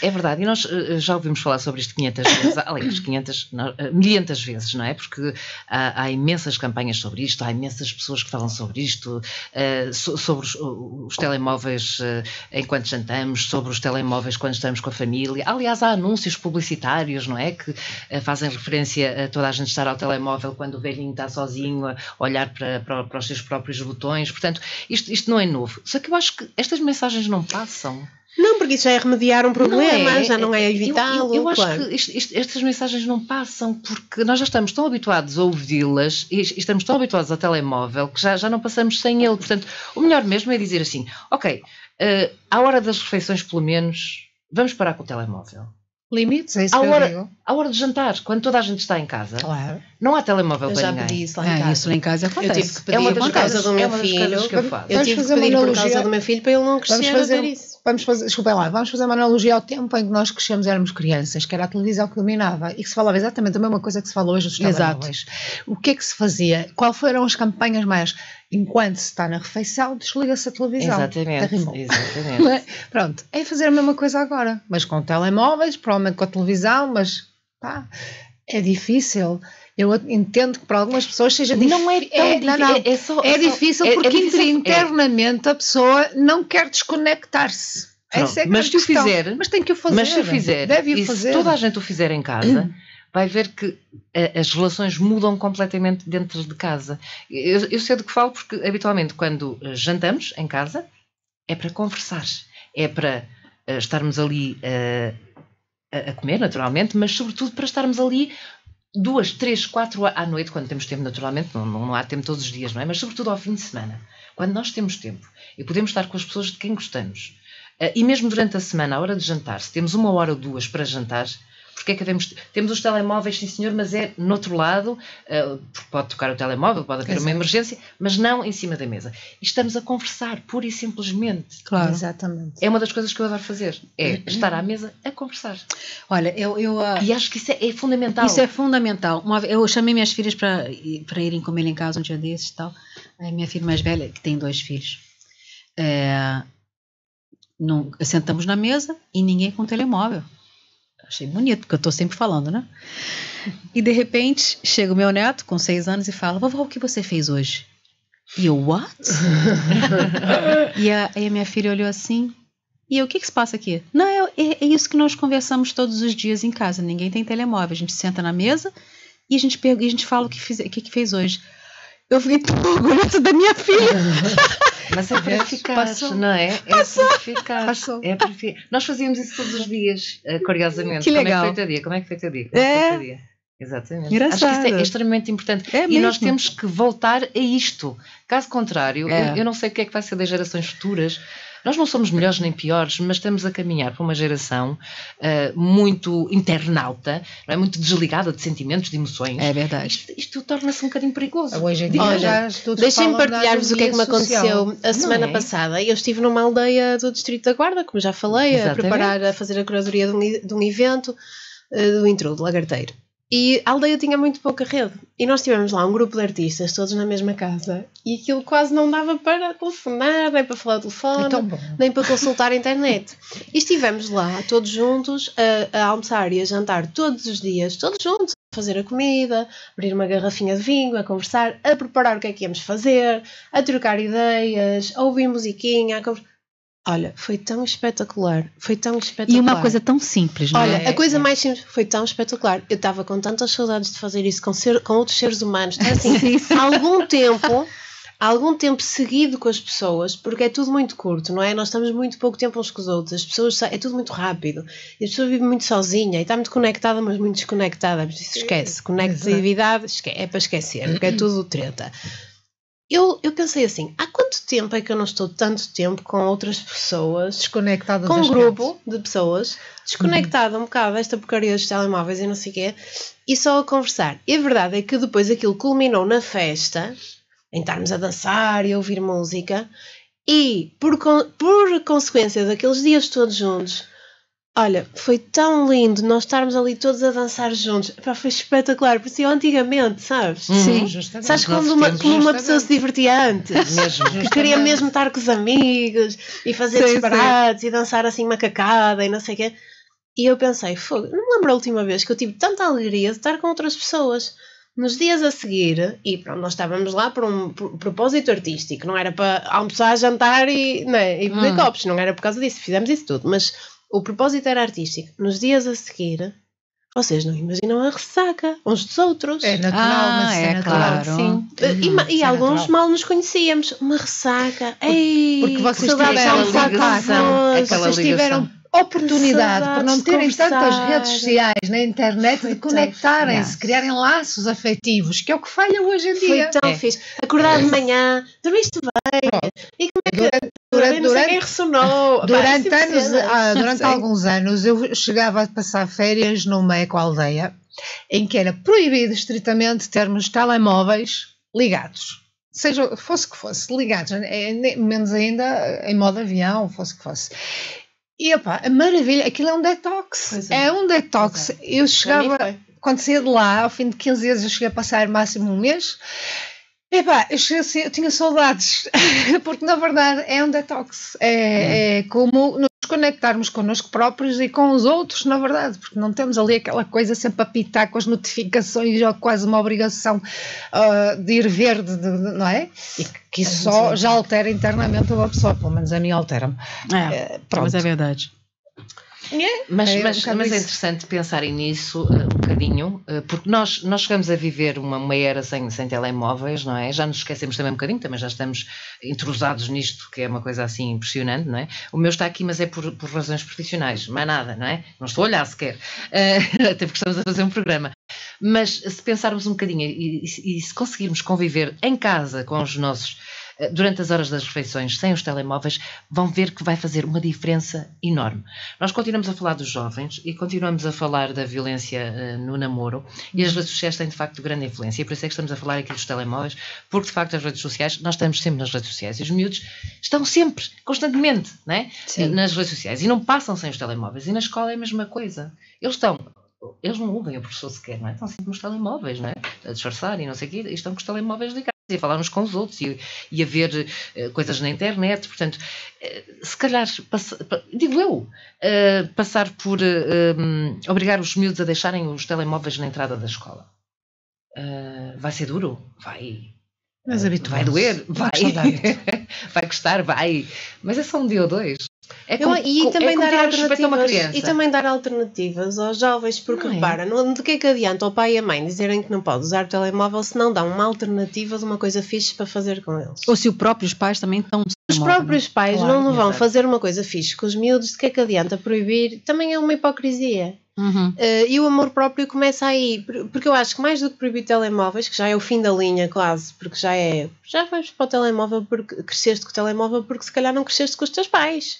verdade, e nós eh, já ouvimos falar sobre isto 500 vezes, aliás, 500, não, eh, milhentas vezes, não é? Porque há, há imensas campanhas sobre isto, há imensas pessoas que falam sobre isto, eh, so- sobre os, os telemóveis enquanto jantamos, sobre os telemóveis quando estamos com a família. Aliás, há anúncios publicitários, não é? Que fazem referência a toda a gente estar ao telemóvel quando o velhinho está sozinho a olhar para, para, para os seus próprios botões. Portanto, isto, isto não é novo. Só que eu acho que estas mensagens não passam. Não, porque isso já é remediar um problema, Não já não é Eu- evitá-lo. Eu, eu acho claro. que isto- isto- estas mensagens não passam porque nós já estamos tão habituados a ouvi-las e, estamos tão habituados ao telemóvel que já, já não passamos sem ele. Portanto, o melhor mesmo é dizer assim: ok, eh, à hora das refeições, pelo menos, vamos parar com o telemóvel. limites, é isso À que eu hora- digo. À hora de jantar, quando toda a gente está em casa, Claro. não há telemóvel Eu para já ninguém. pedi isso lá em É, casa. isso lá em casa Eu acontece. tive que pedir É uma por das causa coisas- do é meu filho. que eu faço. Eu tive que fazer uma pedir por causa do meu filho para ele não crescer Vamos a fazer, ver isso. Vamos fazer, desculpem lá, vamos fazer uma analogia ao tempo em que nós crescemos, éramos crianças, que era a televisão que dominava e que se falava exatamente a mesma coisa que se fala hoje Exato. telemóveis. O que é que se fazia? Qual foram as campanhas mais? Enquanto se está na refeição, desliga-se a televisão. Exatamente. Exatamente. É? Pronto, é fazer a mesma coisa agora, mas com telemóveis, provavelmente com a televisão, mas pá, é difícil. Eu entendo que para algumas pessoas seja difícil. Não é tão não, não. difícil. É, só- É só- difícil é- é porque difícil- é. internamente a pessoa não quer desconectar-se. Essa é mas se o fizer- mas tem que o fazer. Mas se o fizer, deve o fazer. se toda a gente o fizer em casa, vai ver que eh, as relações mudam completamente dentro de casa. Eu, eu sei do que falo porque, habitualmente, quando eh, jantamos em casa, é para conversar, é para eh, estarmos ali a, a comer, naturalmente, mas sobretudo para estarmos ali duas, três, quatro à noite, quando temos tempo, naturalmente, não, não, há tempo todos os dias, não é? Mas sobretudo ao fim de semana, quando nós temos tempo e podemos estar com as pessoas de quem gostamos. Eh, E mesmo durante a semana, à hora de jantar, se temos uma hora ou duas para jantar, porque é que devemos. Temos os telemóveis, sim senhor, mas é no outro lado, eh, porque pode tocar o telemóvel, pode haver uma Exato. emergência, mas não em cima da mesa. E estamos a conversar, pura e simplesmente. Claro. Exatamente. É uma das coisas que eu adoro fazer, é estar à mesa a conversar. Olha, eu, eu, ah, E acho que isso é, é fundamental. Isso é fundamental. Uma eu chamei minhas filhas para, para irem comer em casa um dia desses e tal. A minha filha mais velha, que tem dois filhos, é, não, sentamos na mesa e ninguém com telemóvel. Achei bonito, porque eu estou sempre falando, né? E de repente chega o meu neto, com seis anos, e fala: Vovó, o que você fez hoje? E eu, what? e a, a minha filha olhou assim. E eu, o que, que se passa aqui? Não, é, é- isso que nós conversamos todos os dias em casa. Ninguém tem telemóvel. A gente senta na mesa e a gente, pergu- e a gente fala o que, fiz, o que, que fez hoje. Eu fiquei tão orgulhosa da minha filha. Mas é para ficar, Passou. não é? É para ficar. Passou. É. Nós fazíamos isso todos os dias, eh, curiosamente. Que Como legal. é que foi o teu dia? Como é que foi o teu dia? Como É. que foi o teu dia? Exatamente. Engraçado. Acho que isso é extremamente importante. É e nós temos que voltar a isto. Caso contrário, É. eu, eu não sei o que é que vai ser das gerações futuras. Nós não somos melhores nem piores, mas estamos a caminhar para uma geração eh, muito internauta, não é? muito desligada de sentimentos, de emoções. É verdade. Isto, isto torna-se um bocadinho perigoso. Hoje em dia Olha, já estudos Deixem-me partilhar-vos o que é que me harmonia social. aconteceu a semana é? passada. Eu estive numa aldeia do Distrito da Guarda, como já falei, a Exatamente. preparar, a fazer a curadoria de um, de um evento eh, do Intrudo, Lagarteiro. E a aldeia tinha muito pouca rede. E nós tivemos lá um grupo de artistas, todos na mesma casa, e aquilo quase não dava para telefonar, nem para falar ao telefone, É nem para consultar a internet. E estivemos lá, todos juntos, a, a almoçar e a jantar todos os dias, todos juntos, a fazer a comida, abrir uma garrafinha de vinho, a conversar, a preparar o que é que íamos fazer, a trocar ideias, a ouvir musiquinha, a conversar. Olha, foi tão espetacular, foi tão espetacular. E uma coisa tão simples, não Olha, é? a coisa é. mais simples foi tão espetacular. Eu estava com tantas saudades de fazer isso com, ser- com outros seres humanos. É assim, há algum tempo, há algum tempo seguido com as pessoas, porque é tudo muito curto, não é? Nós estamos muito pouco tempo uns com os outros. As pessoas é tudo muito rápido. E as pessoas vivem muito sozinha e está muito conectada, mas muito desconectada. Mas Isso esquece. Conectividade é para esquecer, porque é tudo treta. Eu, eu pensei assim, há quanto tempo é que eu não estou tanto tempo com outras pessoas Desconectada com um grupo de pessoas desconectada um bocado desta porcaria dos telemóveis e não sei o quê e só a conversar. E a verdade é que depois aquilo culminou na festa, em estarmos a dançar e a ouvir música E por, por consequência daqueles dias todos juntos, olha, foi tão lindo nós estarmos ali todos a dançar juntos. Pá, foi espetacular, parecia antigamente, sabes? Sim, justamente. Sabes quando uma, como uma pessoa se divertia antes? Mesmo. que queria mesmo estar com os amigos e fazer disparates e dançar assim macacada e não sei o quê. E eu pensei, fogo, não me lembro a última vez que eu tive tanta alegria de estar com outras pessoas. Nos dias a seguir, e pronto, nós estávamos lá por um propósito artístico, não era para almoçar, jantar e, né, e beber Hum. copos, não era por causa disso, fizemos isso tudo, mas o propósito era artístico. Nos dias a seguir, vocês não imaginam a ressaca uns dos outros. É natural, Ah, mas é, é natural. claro. Sim. E, e é alguns natural. mal nos conhecíamos. Uma ressaca. Ei, porque vocês tiveram ligação, aquela Vocês tiveram. Oportunidade, Que por não terem tantas redes sociais na internet, Foi de conectarem-se, criarem laços afetivos, que é o que falha hoje em Foi dia. tão É. fixe. Acordar de manhã, dormiste bem. E como é que Durante, durante, durante, ressonou? Pá, durante anos, ah, durante alguns anos, eu chegava a passar férias numa ecoaldeia em que era proibido estritamente termos telemóveis ligados. Seja, fosse que fosse, ligados, nem- menos ainda em modo avião, fosse que fosse. E opá, a maravilha, aquilo é um detox. É. é. um detox. Pois Eu chegava, quando saía de lá, ao fim de 15 dias, eu cheguei a passar máximo um mês. Epá, eu, cheguei eu tinha saudades, porque na verdade é um detox. É, é como nos conectarmos connosco próprios e com os outros, na verdade, porque não temos ali aquela coisa sempre a pitar com as notificações ou quase uma obrigação ah, de ir ver, de- de- não é? E que- isso só já altera internamente uma pessoa, pelo menos a mim altera-me. É, Eh, mas é verdade. Mas, É um mas, bocado mas é interessante pensarem nisso uh, um bocadinho, uh, porque nós, nós chegamos a viver uma, uma era sem, sem telemóveis, não é? Já nos esquecemos também um bocadinho, também já estamos intrusados nisto, que é uma coisa assim impressionante, não é? O meu está aqui, mas é por, por razões profissionais, mais nada, não é? Não estou a olhar sequer, uh, até porque estamos a fazer um programa. Mas se pensarmos um bocadinho e, e- e se conseguirmos conviver em casa com os nossos durante as horas das refeições sem os telemóveis, vão ver que vai fazer uma diferença enorme. Nós continuamos a falar dos jovens e continuamos a falar da violência eh, no namoro e as redes sociais têm de facto grande influência e por isso é que estamos a falar aqui dos telemóveis, porque de facto as redes sociais, nós estamos sempre nas redes sociais e os miúdos estão sempre, constantemente, é? Eh, nas redes sociais e não passam sem os telemóveis e na escola é a mesma coisa. Eles estão. Eles não ouvem o professor sequer, não é? Estão sempre nos telemóveis, não é? A disfarçar e não sei o quê, e estão com os telemóveis ligados e a falar uns com os outros e, e a ver eh, coisas na internet. Portanto, eh, se calhar, passa- pa- digo eu, eh, passar por hum, obrigar os miúdos a deixarem os telemóveis na entrada da escola. Vai ser duro? Vai. Mas habituamos. Vai doer? Vai. hábito. vai custar? Vai. Mas é só um dia ou dois. É Eu- como, e é também como dar alternativas e também dar alternativas aos jovens porque Não é? repara não, de que é que adianta o pai e a mãe dizerem que não pode usar o telemóvel se não dão uma alternativa de uma coisa fixe para fazer com eles Ou se os próprios pais também estão. os próprios pais Claro, não vão exato. fazer uma coisa fixe com os miúdos de que é que adianta proibir também é uma hipocrisia Uhum. Eh, e o amor próprio começa aí, por- porque eu acho que mais do que proibir telemóveis, que já é o fim da linha quase, porque já é, já vais para o telemóvel porque cresceste com o telemóvel porque se calhar não cresceste com os teus pais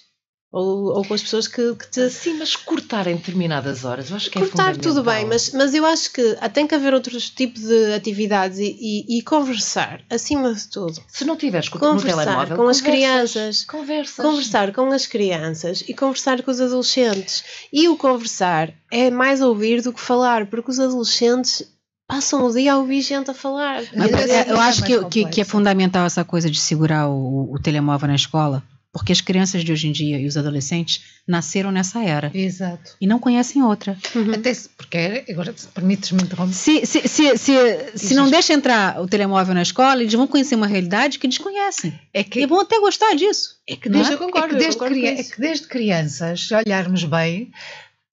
ou, ou com as pessoas que, que te Sim, mas cortar em determinadas horas, eu acho que é cortar tudo bem, mas, mas eu acho que ah, tem que haver outros tipos de atividades e, e- e conversar, acima de tudo. Se não tiveres com, no Conversar telemóvel, com as crianças. Conversas. Conversar com as crianças e conversar com os adolescentes. E o conversar é mais ouvir do que falar, porque os adolescentes passam o dia a ouvir gente a falar. Mas, é, é eu acho que, que, que é fundamental essa coisa de segurar o, o telemóvel na escola, porque as crianças de hoje em dia e os adolescentes nasceram nessa era Exato. e não conhecem outra. Uhum. Até se, porque agora, se permites-me interromper. Se, se, se, se, se não deixa entrar o telemóvel na escola, eles vão conhecer uma realidade que desconhecem. É que E vão até gostar disso. É que Não é? desde, Eu concordo, é que eu desde, concordo cria- é que desde crianças, se olharmos bem,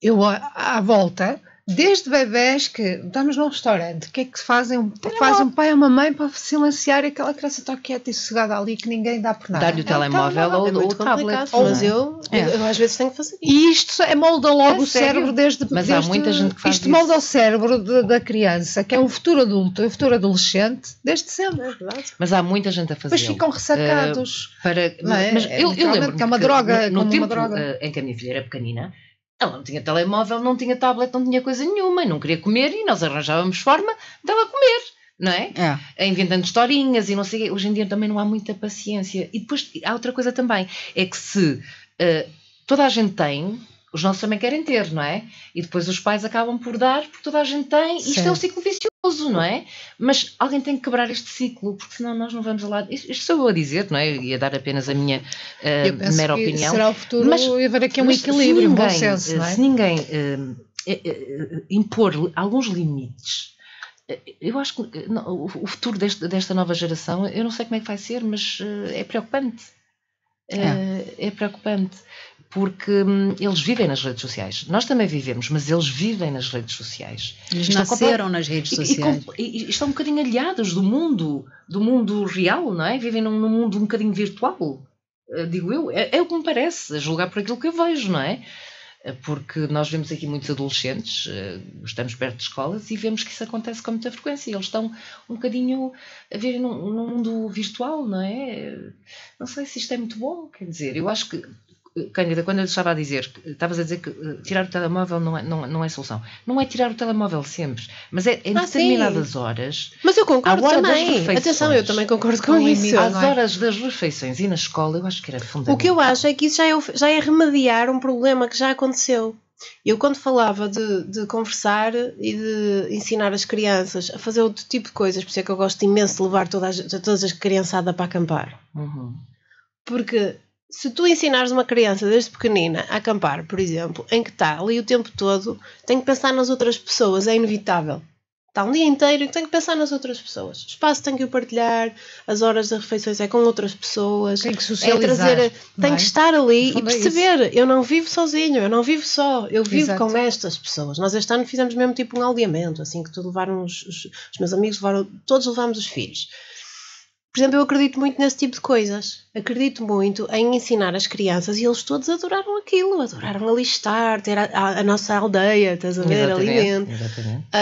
eu à volta, desde bebés que estamos num restaurante, o que é que fazem? um- Faz um pai ou uma mãe para silenciar aquela criança está quieta e sossegada ali que ninguém dá por nada. Dar-lhe o É telemóvel ou, É ou o tablet. não mas é? eu, É. eu às vezes tenho que fazer isso. E isto é molda logo É o sério? cérebro desde Mas há muita gente que faz Isto molda o cérebro de- da criança, que é um futuro adulto, um futuro adolescente, desde sempre. É verdade. Mas há muita gente a fazer. Depois ficam ressacados. para Não é? mas É eu, eu lembro que é uma droga, no, tempo uma droga. eh, em que a minha filha era pequenina ela não tinha telemóvel, não tinha tablet, não tinha coisa nenhuma e não queria comer e nós arranjávamos forma dela comer não é? É. Inventando historinhas e não sei. Hoje em dia também não há muita paciência. E depois há outra coisa também: é que se uh, toda a gente tem, os nossos também querem ter, não é? E depois os pais acabam por dar porque toda a gente tem. Isto Certo. é um ciclo vicioso, não é? Mas alguém tem que quebrar este ciclo, porque senão nós não vamos a lado. Isto, isto sou eu a dizer, não é? E a dar apenas a minha uh, Eu mera opinião. será o futuro Mas- e haver aqui um se equilíbrio, um bom senso, não é? Se ninguém eh, eh, eh, impor alguns limites, eh, eu acho que eh, não, o futuro deste- desta nova geração, eu não sei como é que vai ser, mas eh, é preocupante. Eh, É, preocupante. Porque hum, eles vivem nas redes sociais. Nós também vivemos, mas eles vivem nas redes sociais. Eles Estão nasceram nas redes E- e, sociais. com- e- e estão um bocadinho aliados do mundo, do mundo real, não é? Vivem num, num mundo um bocadinho virtual, eh, digo eu. É, é o que me parece, a julgar por aquilo que eu vejo, não é? Eh, Porque nós vemos aqui muitos adolescentes, eh, estamos perto de escolas e vemos que isso acontece com muita frequência. Eles estão um bocadinho a ver num, num mundo virtual, não é? Não sei se isto é muito bom, quer dizer, eu acho que. Cândida, quando eu estava a dizer, que- estavas a dizer que eh, tirar o telemóvel não é, não, não é solução. Não é tirar o telemóvel sempre, mas é em Ah, sim. determinadas horas Mas eu concordo hora também. Atenção, eu também concordo com isso. às é? horas das refeições e na escola, eu acho que era fundamental. O que eu acho é que isso já é, já é remediar um problema que já aconteceu. Eu, quando falava de, de conversar e de ensinar as crianças a fazer outro tipo de coisas, por isso é que eu gosto imenso de levar todas, todas as criançadas para acampar. Uhum. Porque se tu ensinares uma criança desde pequenina a acampar, por exemplo, em que está ali o tempo todo, tem que pensar nas outras pessoas, é inevitável. Está um dia inteiro e tem que pensar nas outras pessoas. O espaço tem que o partilhar, as horas das refeições é com outras pessoas. Tem que É socializar. trazer, não tem é? que estar ali e é perceber, eu não vivo sozinho, eu não vivo só, eu vivo Exato. com estas pessoas. Nós este ano fizemos mesmo tipo um aldeamento, assim que tu levaram os, os, os meus amigos, levaram, todos levámos os filhos. Por exemplo, eu acredito muito nesse tipo de coisas. Acredito muito em ensinar as crianças e eles todos adoraram aquilo, adoraram alistar, ter a, a- a nossa aldeia, estás a ver, exatamente.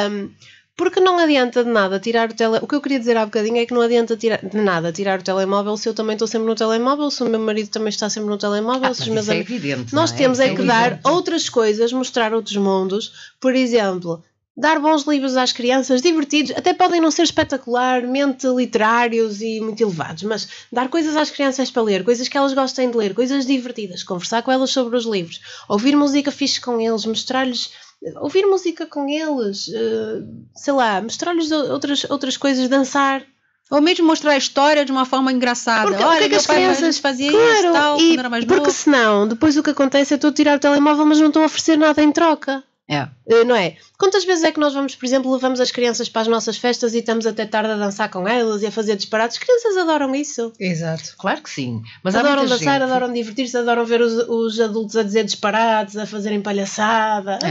Um, porque não adianta de nada tirar o tele... O que eu queria dizer há bocadinho é que não adianta tirar... de nada tirar o telemóvel se eu também estou sempre no telemóvel, se o meu marido também está sempre no telemóvel, Ah, se os meus isso é amigos. evidente. Nós não temos é Isso que dar outras coisas, mostrar outros mundos. Por exemplo, dar bons livros às crianças, divertidos, até podem não ser espetacularmente literários e muito elevados, mas dar coisas às crianças para ler, coisas que elas gostem de ler, coisas divertidas, conversar com elas sobre os livros, ouvir música fixe com eles, mostrar-lhes. Ouvir música com eles, eh, sei lá, mostrar-lhes outras, outras coisas, dançar. Ou mesmo mostrar a história de uma forma engraçada. Porque- Olha, porque é meu as pai crianças- fazia Claro, isso tal, e quando era mais porque novo. senão, depois o que acontece é estou a tirar o telemóvel, mas não estou a oferecer nada em troca. É. Eh, Não é? Quantas vezes é que nós vamos, por exemplo, levamos as crianças para as nossas festas e estamos até tarde a dançar com elas e a fazer disparates? As crianças adoram isso. Exato. Claro que sim. Mas adoram dançar, gente- adoram divertir-se, adoram ver os, os adultos a dizer disparates, a fazerem palhaçada. É.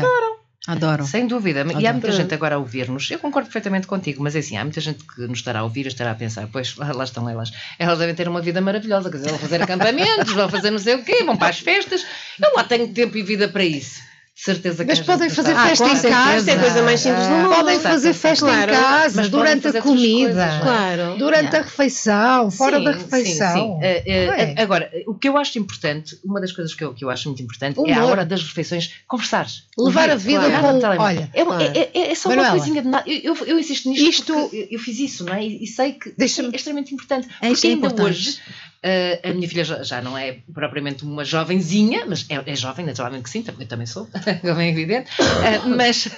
Adoram. Sem dúvida. E há muita gente agora a ouvir-nos. Eu concordo perfeitamente contigo, mas é assim, há muita gente que nos estará a ouvir e estará a pensar, pois lá estão elas. Elas devem ter uma vida maravilhosa, quer dizer, vão fazer acampamentos, vão fazer não sei o quê, vão para as festas. Eu lá tenho tempo e vida para isso. Certeza que Mas gente podem fazer está- Ah, festa com em certeza. casa. É a coisa mais simples do Ah, mundo. Podem fazer festa Claro. em casa, Mas durante a comida, é? Claro. durante Yeah. a refeição, fora Sim, da sim, refeição. sim. Eh, eh, Não é? Agora, o que eu acho importante, uma das coisas que eu, que eu acho muito importante é a Humor. hora das refeições conversar. Levar a vida com- no telemóvel. olha, é, uma- claro. é- é- é só uma Manuela. coisinha de nada. Eu, eu, eu insisto nisto Isto- porque eu, fiz isso, não é? E, e sei que é extremamente importante. É, porque é ainda hoje, eh, a minha filha já, já não é propriamente uma jovenzinha, mas é, é jovem, naturalmente que sim, também- eu também sou, como é evidente, Eh, mas,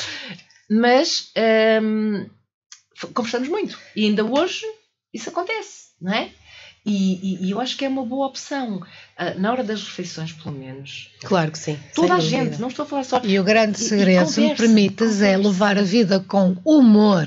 mas f- conversamos muito. E ainda hoje isso acontece, não é? E, e- e eu acho que é uma boa opção. Ah, na hora das refeições, pelo menos. Claro que sim. Toda a dúvida. gente, não estou a falar só. E o grande segredo, se me permites, é levar a vida com humor.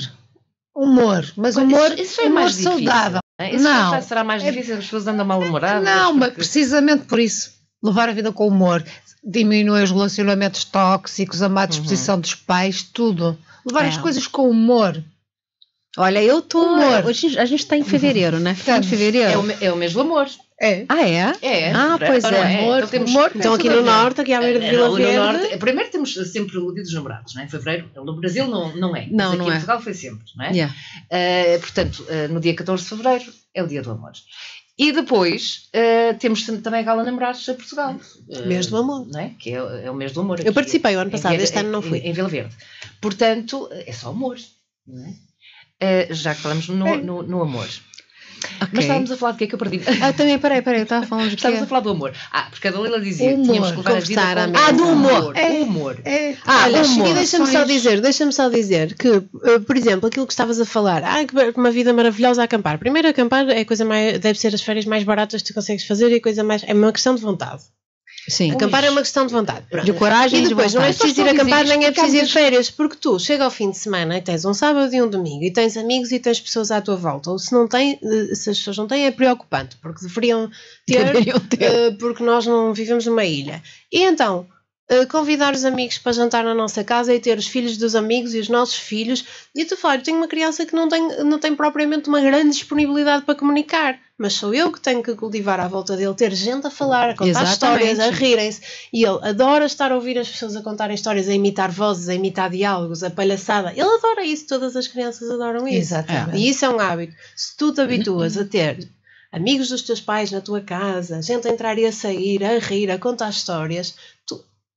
Humor, mas humor, isso, isso é humor saudável. É? Isso Não. já será mais É- difícil, as pessoas andam mal-humoradas. Não, mas porque- precisamente por isso. Levar a vida com humor, diminui os relacionamentos tóxicos, a má disposição dos pais, tudo. Levar É. as coisas com humor. Olha, eu tô. Humor. Hoje a gente tá em fevereiro, né? Fim de é, fevereiro. o, me- é o mês do amor. É. Ah, é? É. Ah, pois não é. Amor, Então, temos, Então aqui no norte, aqui à beira de Eh, Vila no Verde. norte, primeiro temos sempre o dia dos namorados, não é? Em fevereiro, no Brasil não, não é. Não, mas aqui não em é. Portugal foi sempre, não é? Yeah. Eh, portanto, eh, no dia 14 de fevereiro é o dia do amor. E depois eh, temos tam- também a Gala Namorados em Portugal. Mês do amor. Não é? Que é, é o mês do amor. Eu aqui, participei o ano em passado, este ano não em- fui. Em, Vila Verde. Portanto, é só amor. Não é? Uh, já que falamos no, no, no amor. Okay. Mas estávamos a falar de que é que eu perdi? Ah, também, peraí, peraí, eu estava falando de Estávamos quê? a falar do amor. Ah, porque a Dalila dizia humor, que tínhamos que levar a vida com... Ah, do humor. É, o humor. É. Ah, Olha, humor. E deixa-me só dizer, deixa-me só dizer que, uh, por exemplo, aquilo que estavas a falar, ah, que uma vida maravilhosa a acampar. Primeiro, acampar é a coisa mais, deve ser as férias mais baratas que tu consegues fazer e a coisa mais, é uma questão de vontade. Sim. Acampar é uma questão de vontade. De coragem e depois de não é preciso ir acampar nem é preciso ir de férias, porque tu chega ao fim de semana e tens um sábado e um domingo e tens amigos e tens pessoas à tua volta. Ou se não tem, eh, se as pessoas não têm, é preocupante, porque deveriam ter, deveriam ter. Uh, porque nós não vivemos numa ilha. E então, convidar os amigos para jantar na nossa casa e ter os filhos dos amigos e os nossos filhos. E tu falas, tenho uma criança que não tem, não tem propriamente uma grande disponibilidade para comunicar mas sou eu que tenho que cultivar à volta dele, ter gente a falar, a contar Exatamente. histórias, a rirem-se. E ele adora estar a ouvir as pessoas a contarem histórias, a imitar vozes, a imitar diálogos, a palhaçada. Ele adora isso, todas as crianças adoram isso. Exatamente. E isso é um hábito. Se tu te habituas a ter amigos dos teus pais na tua casa, gente a entrar e a sair, a rir, a contar histórias,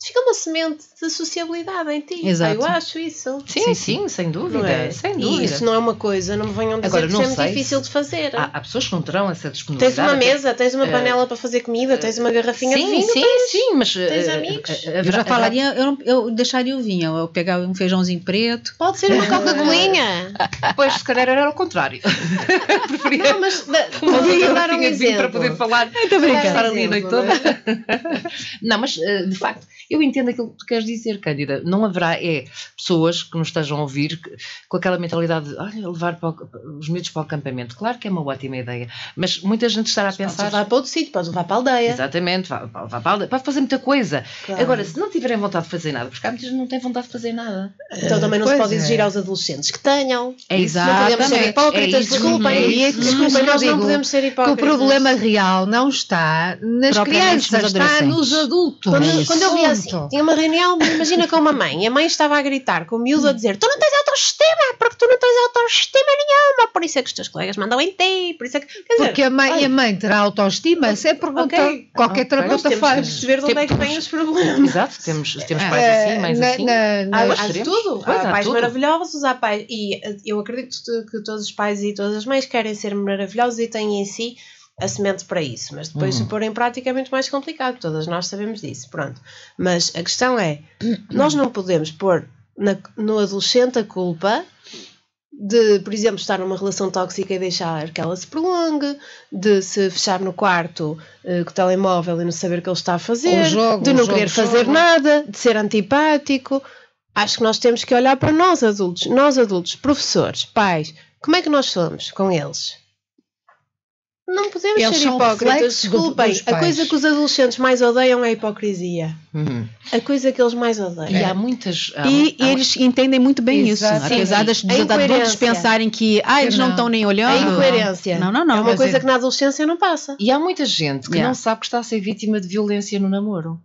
fica uma semente de sociabilidade em ti. Exato. Eu acho isso. Sim, sim, sim sem dúvida. É? Sem dúvida. E isso não é uma coisa, não me venham dizer Agora, que isso é muito difícil de fazer. Há, há, pessoas que não terão essa disponibilidade. Tens uma mesa, tens uma panela uh, para fazer comida, tens uma garrafinha sim, de vinho. Sim, tens, sim, mas. Tens uh, amigos. Uh, eu já falaria, eu, eu deixaria o vinho, eu pegar um feijãozinho preto. Pode ser uma Coca-Colinha. pois, se calhar era o contrário. Preferia. Não, mas podia dar um exemplo. Para poder falar. Ali a noite toda. Não, mas de facto, eu entendo aquilo que tu queres dizer, Cândida. Não haverá é, pessoas que nos estejam a ouvir que, com aquela mentalidade de olha, levar o, os miúdos para o acampamento. Claro que é uma ótima ideia, mas muita gente estará a pensar. Podes levar para outro sítio, podes levar para a aldeia. Exatamente, vá, vá para a aldeia. Pode fazer muita coisa. Claro. Agora, se não tiverem vontade de fazer nada, porque há muita gente não tem vontade de fazer nada. Então também não pois se pode é. exigir aos adolescentes que tenham. É Exato. Não podemos ser hipócritas, é desculpem. É desculpem, nós não podemos ser hipócritas. Que o problema real não está nas crianças, está nos adultos. Quando, quando eu vi assim, tinha uma reunião, imagina com uma mãe, a mãe estava a gritar com o miúdo a dizer: Tu não tens autoestima, porque tu não tens autoestima nenhuma, por isso é que os teus colegas mandam em ti, por isso é que. Dizer, porque a mãe, a mãe terá autoestima, se é pergunta, okay. qualquer okay. terapeuta temos faz. Temos de ver de onde é que vêm os problemas. Exato, temos, temos pais é, assim, mães na, assim. Na, na, há, há de tudo, pois, há, há pais tudo. maravilhosos, há pais, e eu acredito que todos os pais e todas as mães querem ser maravilhosos e têm em si a semente para isso, mas depois uhum. se pôr em prática é muito mais complicado, todas nós sabemos disso, pronto. Mas a questão é, nós não podemos pôr na, no adolescente a culpa de, por exemplo, estar numa relação tóxica e deixar que ela se prolongue, de se fechar no quarto uh, com o telemóvel e não saber o que ele está a fazer, jogo, de não querer fazer jogo. nada, de ser antipático. Acho que nós temos que olhar para nós adultos, nós adultos, professores, pais, como é que nós somos com eles? Não podemos Eles ser hipócritas, desculpem. A coisa que os adolescentes mais odeiam é a hipocrisia. Uhum. A coisa que eles mais odeiam. E há muitas. Há, e, há, eles entendem muito bem Exato. isso. Sim, apesar dos adultos pensarem que ah, eles não estão nem olhando. A incoerência. Não, não, não. É uma coisa é... que na adolescência não passa. E há muita gente que yeah. não sabe que está a ser vítima de violência no namoro.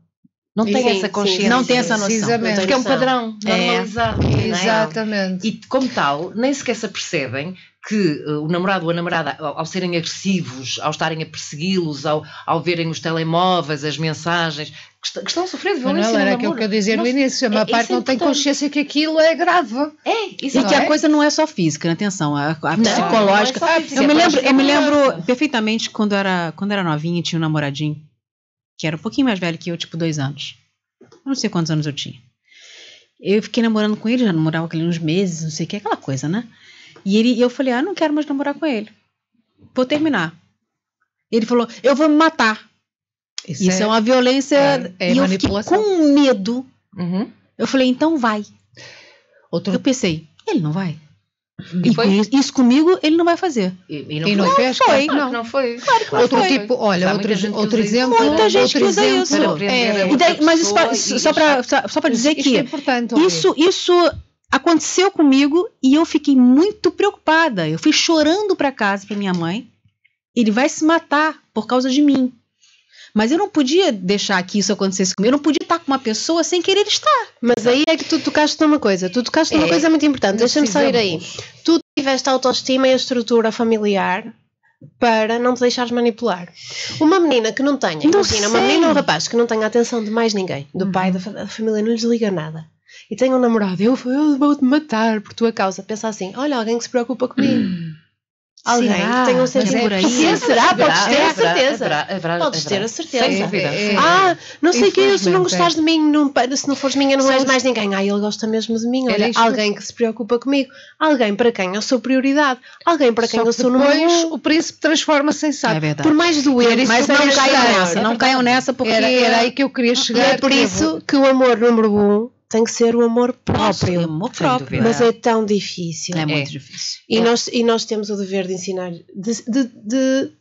Não tem sim, essa consciência. Sim, não tem essa noção. Porque é um padrão é. normalizado. É. Exatamente. E como tal, nem sequer se apercebem que uh, o namorado ou a namorada, ao, ao serem agressivos, ao estarem a persegui-los, ao, ao verem os telemóveis, as mensagens, que, estão a sofrer de violência não, era aquilo que eu dizia no início, a maior é, parte é não tem consciência que aquilo é grave. É, isso E que é? a coisa não é só física, atenção, a, a não, psicológica. Não é eu me lembro, eu me lembro perfeitamente quando era, quando era novinha, tinha um namoradinho, que era um pouquinho mais velho que eu, tipo dois anos. Eu não sei quantos anos eu tinha. Eu fiquei namorando com ele, já namorava aquele uns meses, não sei o que, aquela coisa, né? E ele, eu falei, ah, não quero mais namorar com ele. Vou terminar. Ele falou, eu vou me matar. Isso, Isso é, é, uma violência. É, é e eu fiquei com medo. Uhum. Eu falei, então vai. Outro... Eu pensei, ele não vai. E, e isso comigo ele não vai fazer. E, e não, e não, fez? Foi. Não, não foi. Claro que outro foi. tipo, olha, outro, outro exemplo. Muita gente que usa isso. É, daí, mas isso, só para só para dizer que é isso, isso aconteceu comigo e eu fiquei muito preocupada. Eu fui chorando para casa para minha mãe. Ele vai se matar por causa de mim. Mas eu não podia deixar que isso acontecesse comigo. Eu não podia estar com uma pessoa sem querer estar. Mas aí é que tu tocaste numa coisa. Tu tocaste numa é, coisa muito importante. Deixa-me sair aí. Tu tiveste a autoestima e a estrutura familiar para não te deixares manipular. Uma menina que não tenha, não imagina, sei. uma menina ou um rapaz que não tenha atenção de mais ninguém, do pai, da, da família, não lhes liga nada e tenho um namorado, eu, eu vou-te matar por tua causa. Pensa assim: olha, alguém que se preocupa comigo. Alguém Será? que tenha um é sentimento. possível. será? Podes ter a haverá, certeza. haverá, haverá, Podes ter a certeza. Sem dúvida. É, sem é. Ah, não sei o que, se não gostares de mim, não, se não fores minha, não és mais ninguém. Ah, ele gosta mesmo de mim. Olha, alguém que se preocupa comigo. Alguém para quem eu sou prioridade. Alguém para quem eu sou número um. o príncipe transforma-se em É sapo. verdade. Por mais doente, isso não caiam nessa, não caiam nessa porque Era, aí que eu queria chegar. É por isso que o amor número um tem que ser o amor próprio. amor próprio. Mas é tão difícil. É muito É. difícil. E, nós, e nós temos o dever de ensinar, de, de, de-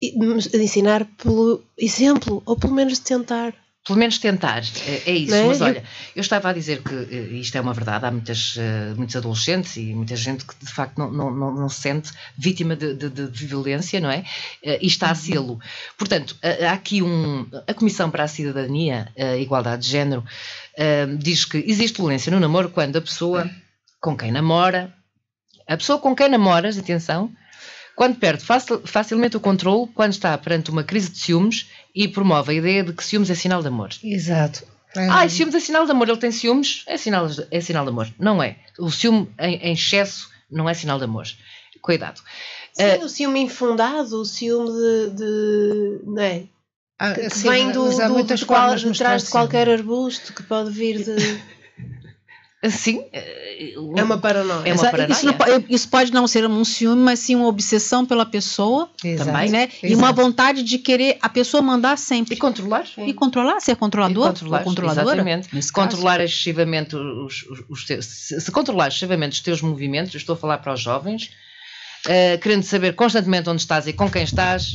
de ensinar pelo exemplo, ou pelo menos de tentar. Pelo menos tentar, é, é isso. É? Mas olha, eu estava a dizer que eh, isto é uma verdade, há muitas, eh, muitos adolescentes e muita gente que de facto não, não, não, não se sente vítima de, de- de violência, não é? Eh, E está a sê-lo. Portanto, há aqui um. A Comissão para a Cidadania, a Igualdade de Género, diz que existe violência no namoro quando a pessoa com quem namora, a pessoa com quem namoras, atenção, quando perde facil- facilmente o controle, quando está perante uma crise de ciúmes e promove a ideia de que ciúmes é sinal de amor. Exato. É. Ah, ciúmes é sinal de amor. Ele tem ciúmes, é sinal, de- é sinal de amor. Não é. O ciúme em, em excesso não é sinal de amor. Cuidado. Sim, Eh, o ciúme infundado, o ciúme de. de não é? Ah, Que, que sim, vem do, mas há do, muitas de, qual, formas de trás de qualquer arbusto que pode vir de. Sim. É uma paranoia. É uma paranoia. isso, não isso pode não ser um ciúme, mas sim uma obsessão pela pessoa, Exato. Também, né? E Exato. uma vontade de querer a pessoa mandar E sempre. controlar. E controlar, ser controlador, E controlar, controladora. exatamente. caso. Controlar excessivamente os, os- os teus. Se, se controlar excessivamente os teus movimentos, eu estou a falar para os jovens, eh, querendo saber constantemente onde estás e com quem estás,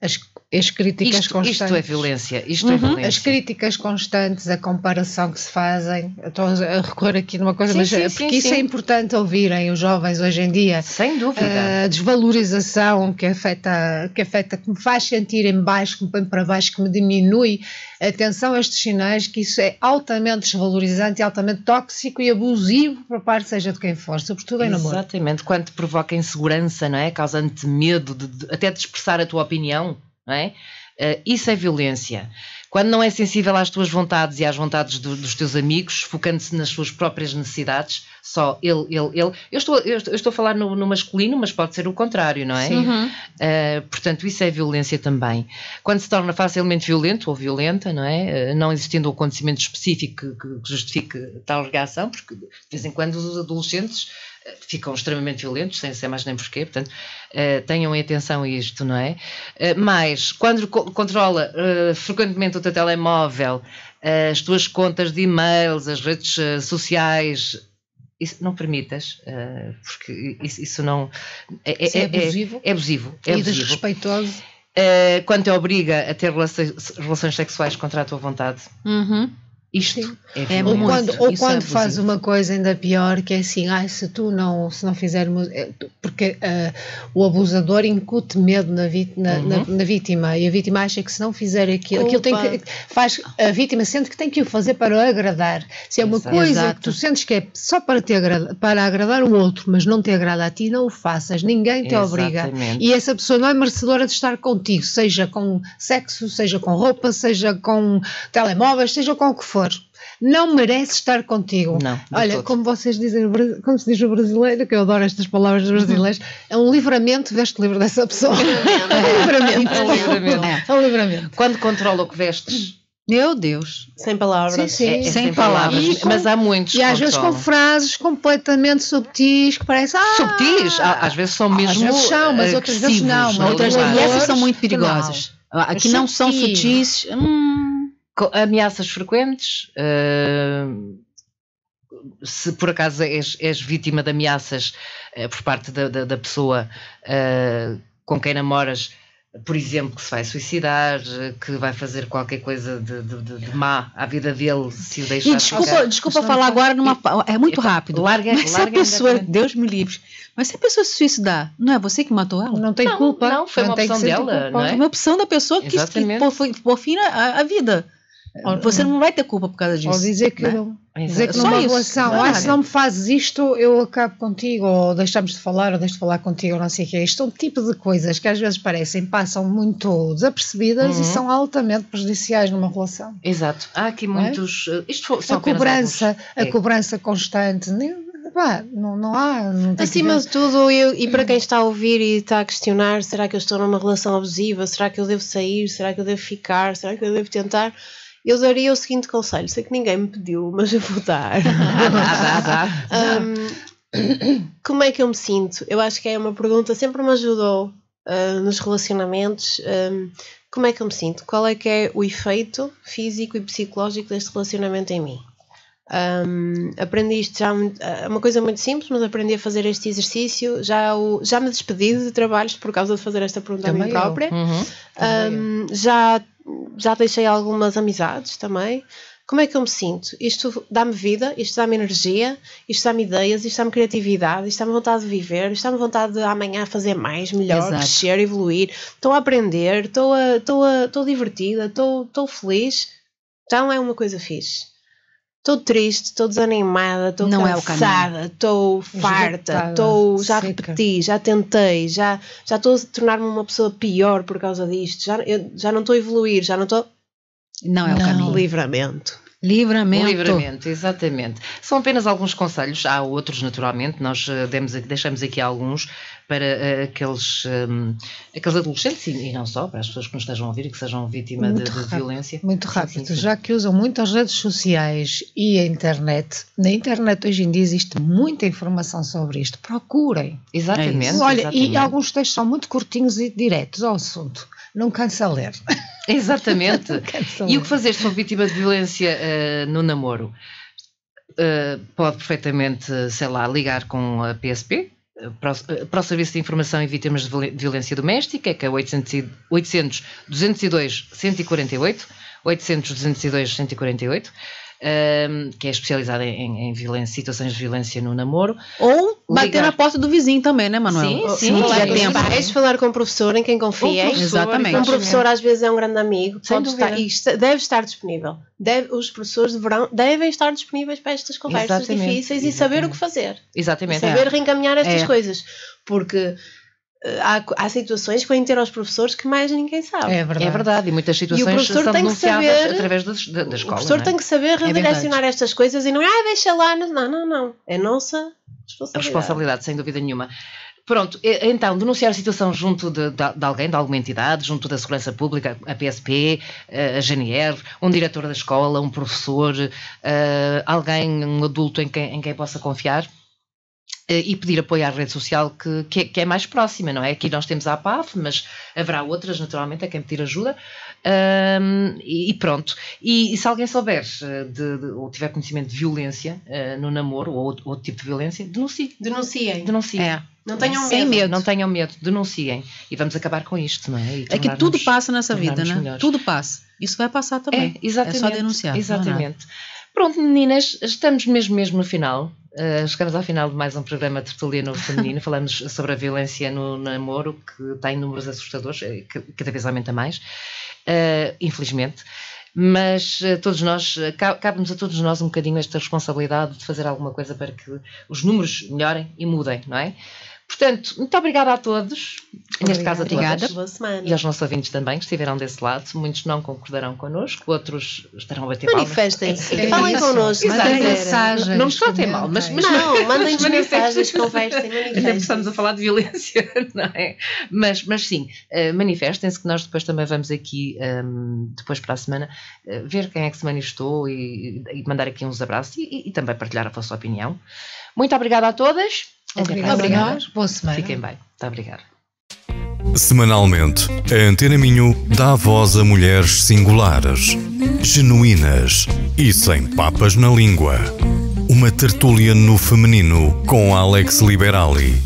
As, as críticas isto, constantes. isto é violência. Isto é Uhum. violência. As críticas constantes, a comparação que se fazem, estou a recorrer aqui numa coisa, Sim, mas sim, é sim, porque isso sim. é importante ouvirem os jovens hoje em dia. Sem dúvida. A desvalorização que afeta, que afeta, que me faz sentir em baixo, que me põe para baixo, que me diminui. Atenção a estes sinais, que isso é altamente desvalorizante altamente tóxico e abusivo por parte seja de quem for, sobretudo em namoro. Exatamente, quando te provoca insegurança, não é? Causando-te medo, de, de- até de expressar a tua opinião, não é? Eh, isso é violência. Quando não é sensível às tuas vontades e às vontades do- dos teus amigos, focando-se nas suas próprias necessidades, só ele, ele, ele. Eu estou, eu estou, a falar no, no masculino, mas pode ser o contrário, não é? Uhum. Uh, portanto, isso é violência também. Quando se torna facilmente violento ou violenta, não é? Uh, não existindo um acontecimento específico que, que- que justifique tal reação, porque de vez em quando os adolescentes uh, ficam extremamente violentos, sem ser mais nem porquê, portanto, uh, tenham atenção a isto, não é? Uh, mas, quando co- controla uh, frequentemente o teu telemóvel, as tuas contas de e-mails, as redes sociais, isso não permitas, porque isso, isso não. É, Isso é abusivo é abusivo. É e abusivo. desrespeitoso. Quando te obriga a ter relações, relações sexuais contra a tua vontade. Uhum. Isto Sim. é, É Ou quando, ou Isso é quando faz abusivo. uma coisa ainda pior, que é assim, ai, se tu não, se não fizermos. é, tu- Porque ah, o abusador incute medo na, vi- na, na- Uhum. na vítima e a vítima acha que se não fizer aquilo, aquilo tem que. Faz, a vítima sente que tem que o fazer para o agradar. Se é uma Exato. coisa que tu sentes que é só para, te agrada, para agradar o outro, mas não te agrada a ti, não o faças, ninguém te obriga. Exatamente. E essa pessoa não é merecedora de estar contigo, seja com sexo, seja com roupa, seja com telemóveis, seja com o que for. Não merece estar contigo. Não, Olha, todo. como vocês dizem, como se diz no brasileiro, que eu adoro estas palavras dos brasileiros, é um livramento veste livre dessa pessoa. É um livramento. É um livramento. É um livramento. Quando controla o que vestes, Meu Deus. Sem palavras. Sim, sim. é, é Sem sem palavras, palavras. mas há muitos E às vezes com frases completamente subtis que parecem. Ah, subtis, Há- às vezes são mesmo vezes são, mas eh, outras vezes não, mas na Outras e essas são muito que não. perigosas. Aqui não são Sutis. sutis. Hum. Ameaças frequentes. eh, se por acaso és, és vítima de ameaças eh, por parte da, da- da pessoa eh, com quem namoras, por exemplo, que se vai suicidar, que vai fazer qualquer coisa de, de- de- de má à vida dele se o deixar E desculpa, ficar. desculpa não falar agora numa. É muito rápido. larga- mas se a larga pessoa. Deus me livre. Mas se a pessoa se suicidar, não é você que matou ela? Não tem Não, culpa. não, foi uma tem que opção dela, não É é? uma opção da pessoa que, que Exatamente. por, por fim a, a vida. Você não vai ter culpa por causa disso. Ou dizer que, né? não, Exato. dizer que Só numa isso, relação, não é ah, se não me fazes isto, eu acabo contigo, ou deixamos de falar, ou deixo de falar contigo, ou não sei o que. Isto é um tipo de coisas que às vezes parecem, passam muito desapercebidas Uhum. e são altamente prejudiciais numa relação. Exato. Há aqui Não é? muitos. eh, Isto são a cobrança, alguns. a É. cobrança constante, não, não há. Não Acima de tudo, eu, e para quem está a ouvir e está a questionar, será que eu estou numa relação abusiva? Será que eu devo sair? Será que eu devo ficar? Será que eu devo tentar? Eu daria o seguinte conselho, sei que ninguém me pediu, mas eu vou dar. Hum, como é que eu me sinto? Eu acho que é uma pergunta sempre me ajudou ah, nos relacionamentos. Hum, como é que eu me sinto? Qual é que é o efeito físico e psicológico deste relacionamento em mim? Hum, aprendi isto já muito- é uma coisa muito simples, mas aprendi a fazer este exercício. Já, o, já me despedi de trabalhos por causa de fazer esta pergunta a Também mim eu. própria. Uhum. Hum, já, já deixei algumas amizades também. Como é que eu me sinto? Isto dá-me vida, isto dá-me energia, isto dá-me ideias, isto dá-me criatividade, isto dá-me vontade de viver, isto dá-me vontade de amanhã fazer mais, melhor, Exato. crescer, evoluir. Estou a aprender, estou a- estou a- estou divertida, estou estou feliz. Então é uma coisa fixe. Estou triste, estou desanimada, estou Não é cansada, estou farta, estou já seca. repeti, já tentei, já já estou a tornar-me uma pessoa pior por causa disto, já, eu, já não estou a evoluir, já não estou. Não é o Não. caminho. Livramento. Livramento. Livramento, exatamente. São apenas alguns conselhos, há outros naturalmente, nós eh, demos, deixamos aqui alguns para eh, aqueles, hum, aqueles adolescentes e, não só, para as pessoas que nos estejam a ouvir e que sejam vítimas de, Muito de violência. Muito Sim, rápido, sim, sim. já que usam muito as redes sociais e a internet. Na internet hoje em dia existe muita informação sobre isto. Procurem. Exatamente. É. Olha, exatamente. e alguns textos são muito curtinhos e diretos ao assunto. Não cansa a ler. Exatamente. E o que fazer se for vítima de violência eh, no namoro? Eh, pode perfeitamente, sei lá, ligar com a PSP, eh, para o, para o Serviço de Informação e Vítimas de Viol- Violência Doméstica, que é 800, e- 800 202 148, 800 202 148, ehm, que é especializada em, em violência, situações de violência no namoro. Ou bater Ligar. na porta do vizinho também, né, Manuel? Sim, sim. Falar com os tempo. pais, falar com o professor em quem Um confiem. professor, Exatamente. Um professor às vezes é um grande amigo, Sem pode dúvida. estar, e deve estar disponível. Deve- os professores deverão, devem estar disponíveis para estas conversas Exatamente, difíceis e saber o exatamente. que fazer. E Exatamente. saber reencaminhar estas É. coisas. Porque eh, há, há situações que vêm ter aos professores que mais ninguém sabe. É verdade. É verdade, e muitas situações professor são tem que saber- através da, da, da o escola. professor é? tem que saber verdade. redirecionar estas coisas e não é, ah, deixa lá. Não, não, não. É nossa responsabilidade. responsabilidade, sem dúvida nenhuma. Pronto, então, denunciar a situação junto de, de- alguém, de alguma entidade, junto da Segurança Pública, a PSP, a GNR, um diretor da escola, um professor, eh, alguém, um adulto em quem, em quem possa confiar. Eh, E pedir apoio à rede social que, que, é, que é mais próxima, não é? Aqui nós temos a APAF, mas haverá outras, naturalmente, a quem pedir ajuda. Ahm, e, pronto. E, e se alguém souber eh, de, de- ou tiver conhecimento de violência eh, no namoro ou outro, outro tipo de violência, denuncie. Denunciem. Denunciem. É. Não tenham Sem medo. medo. Não tenham medo, denunciem. E vamos acabar com isto, não é? É que tudo passa nessa vida, né? melhores. Tudo passa. Isso vai passar também. É, exatamente. É só denunciar. não é. Exatamente. Pronto, meninas, estamos mesmo, mesmo no final. Uh, chegamos ao final de mais um programa Tertuliano Feminino. Falamos sobre a violência no namoro, que tem números assustadores, eh, que cada vez aumenta mais, uh, infelizmente. Mas uh, todos nós, ca- cabe-nos a todos nós um bocadinho esta responsabilidade de fazer alguma coisa para que os números melhorem e mudem, não é? Portanto, muito obrigada a todos, neste caso a todas. Obrigada. Boa semana. E aos nossos ouvintes também, que estiveram desse lado. Muitos não concordarão connosco, outros estarão a bater palmas. Manifestem-se. É Falem isso. connosco. Mandem mandem mensagens. Não nos tratem mal, mas- comentem. Não, mandem-nos Mas mensagens, conversem, Até porque estamos a falar de violência, não é? Mas, mas sim, eh, manifestem-se que nós depois também vamos aqui, ehm, depois para a semana, eh, ver quem é que se manifestou e, e mandar aqui uns abraços e, e também partilhar a vossa opinião. Muito obrigada a todas. Obrigada. nós. Boa semana. Fiquem bem. Muito obrigada. Semanalmente, a Antena Minho dá voz a mulheres singulares, genuínas e sem papas na língua. Uma tertúlia no feminino com Alex Liberali,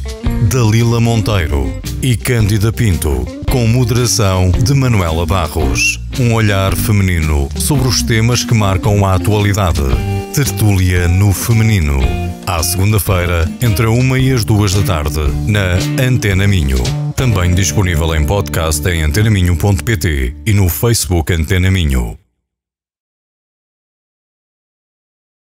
Dalila Monteiro e Cândida Pinto, com moderação de Manuela Barros. Um olhar feminino sobre os temas que marcam a atualidade. Tertúlia no feminino. À segunda-feira, entre a uma e as duas da tarde, na Antena Minho. Também disponível em podcast em antenaminho.pt e no Facebook Antena Minho.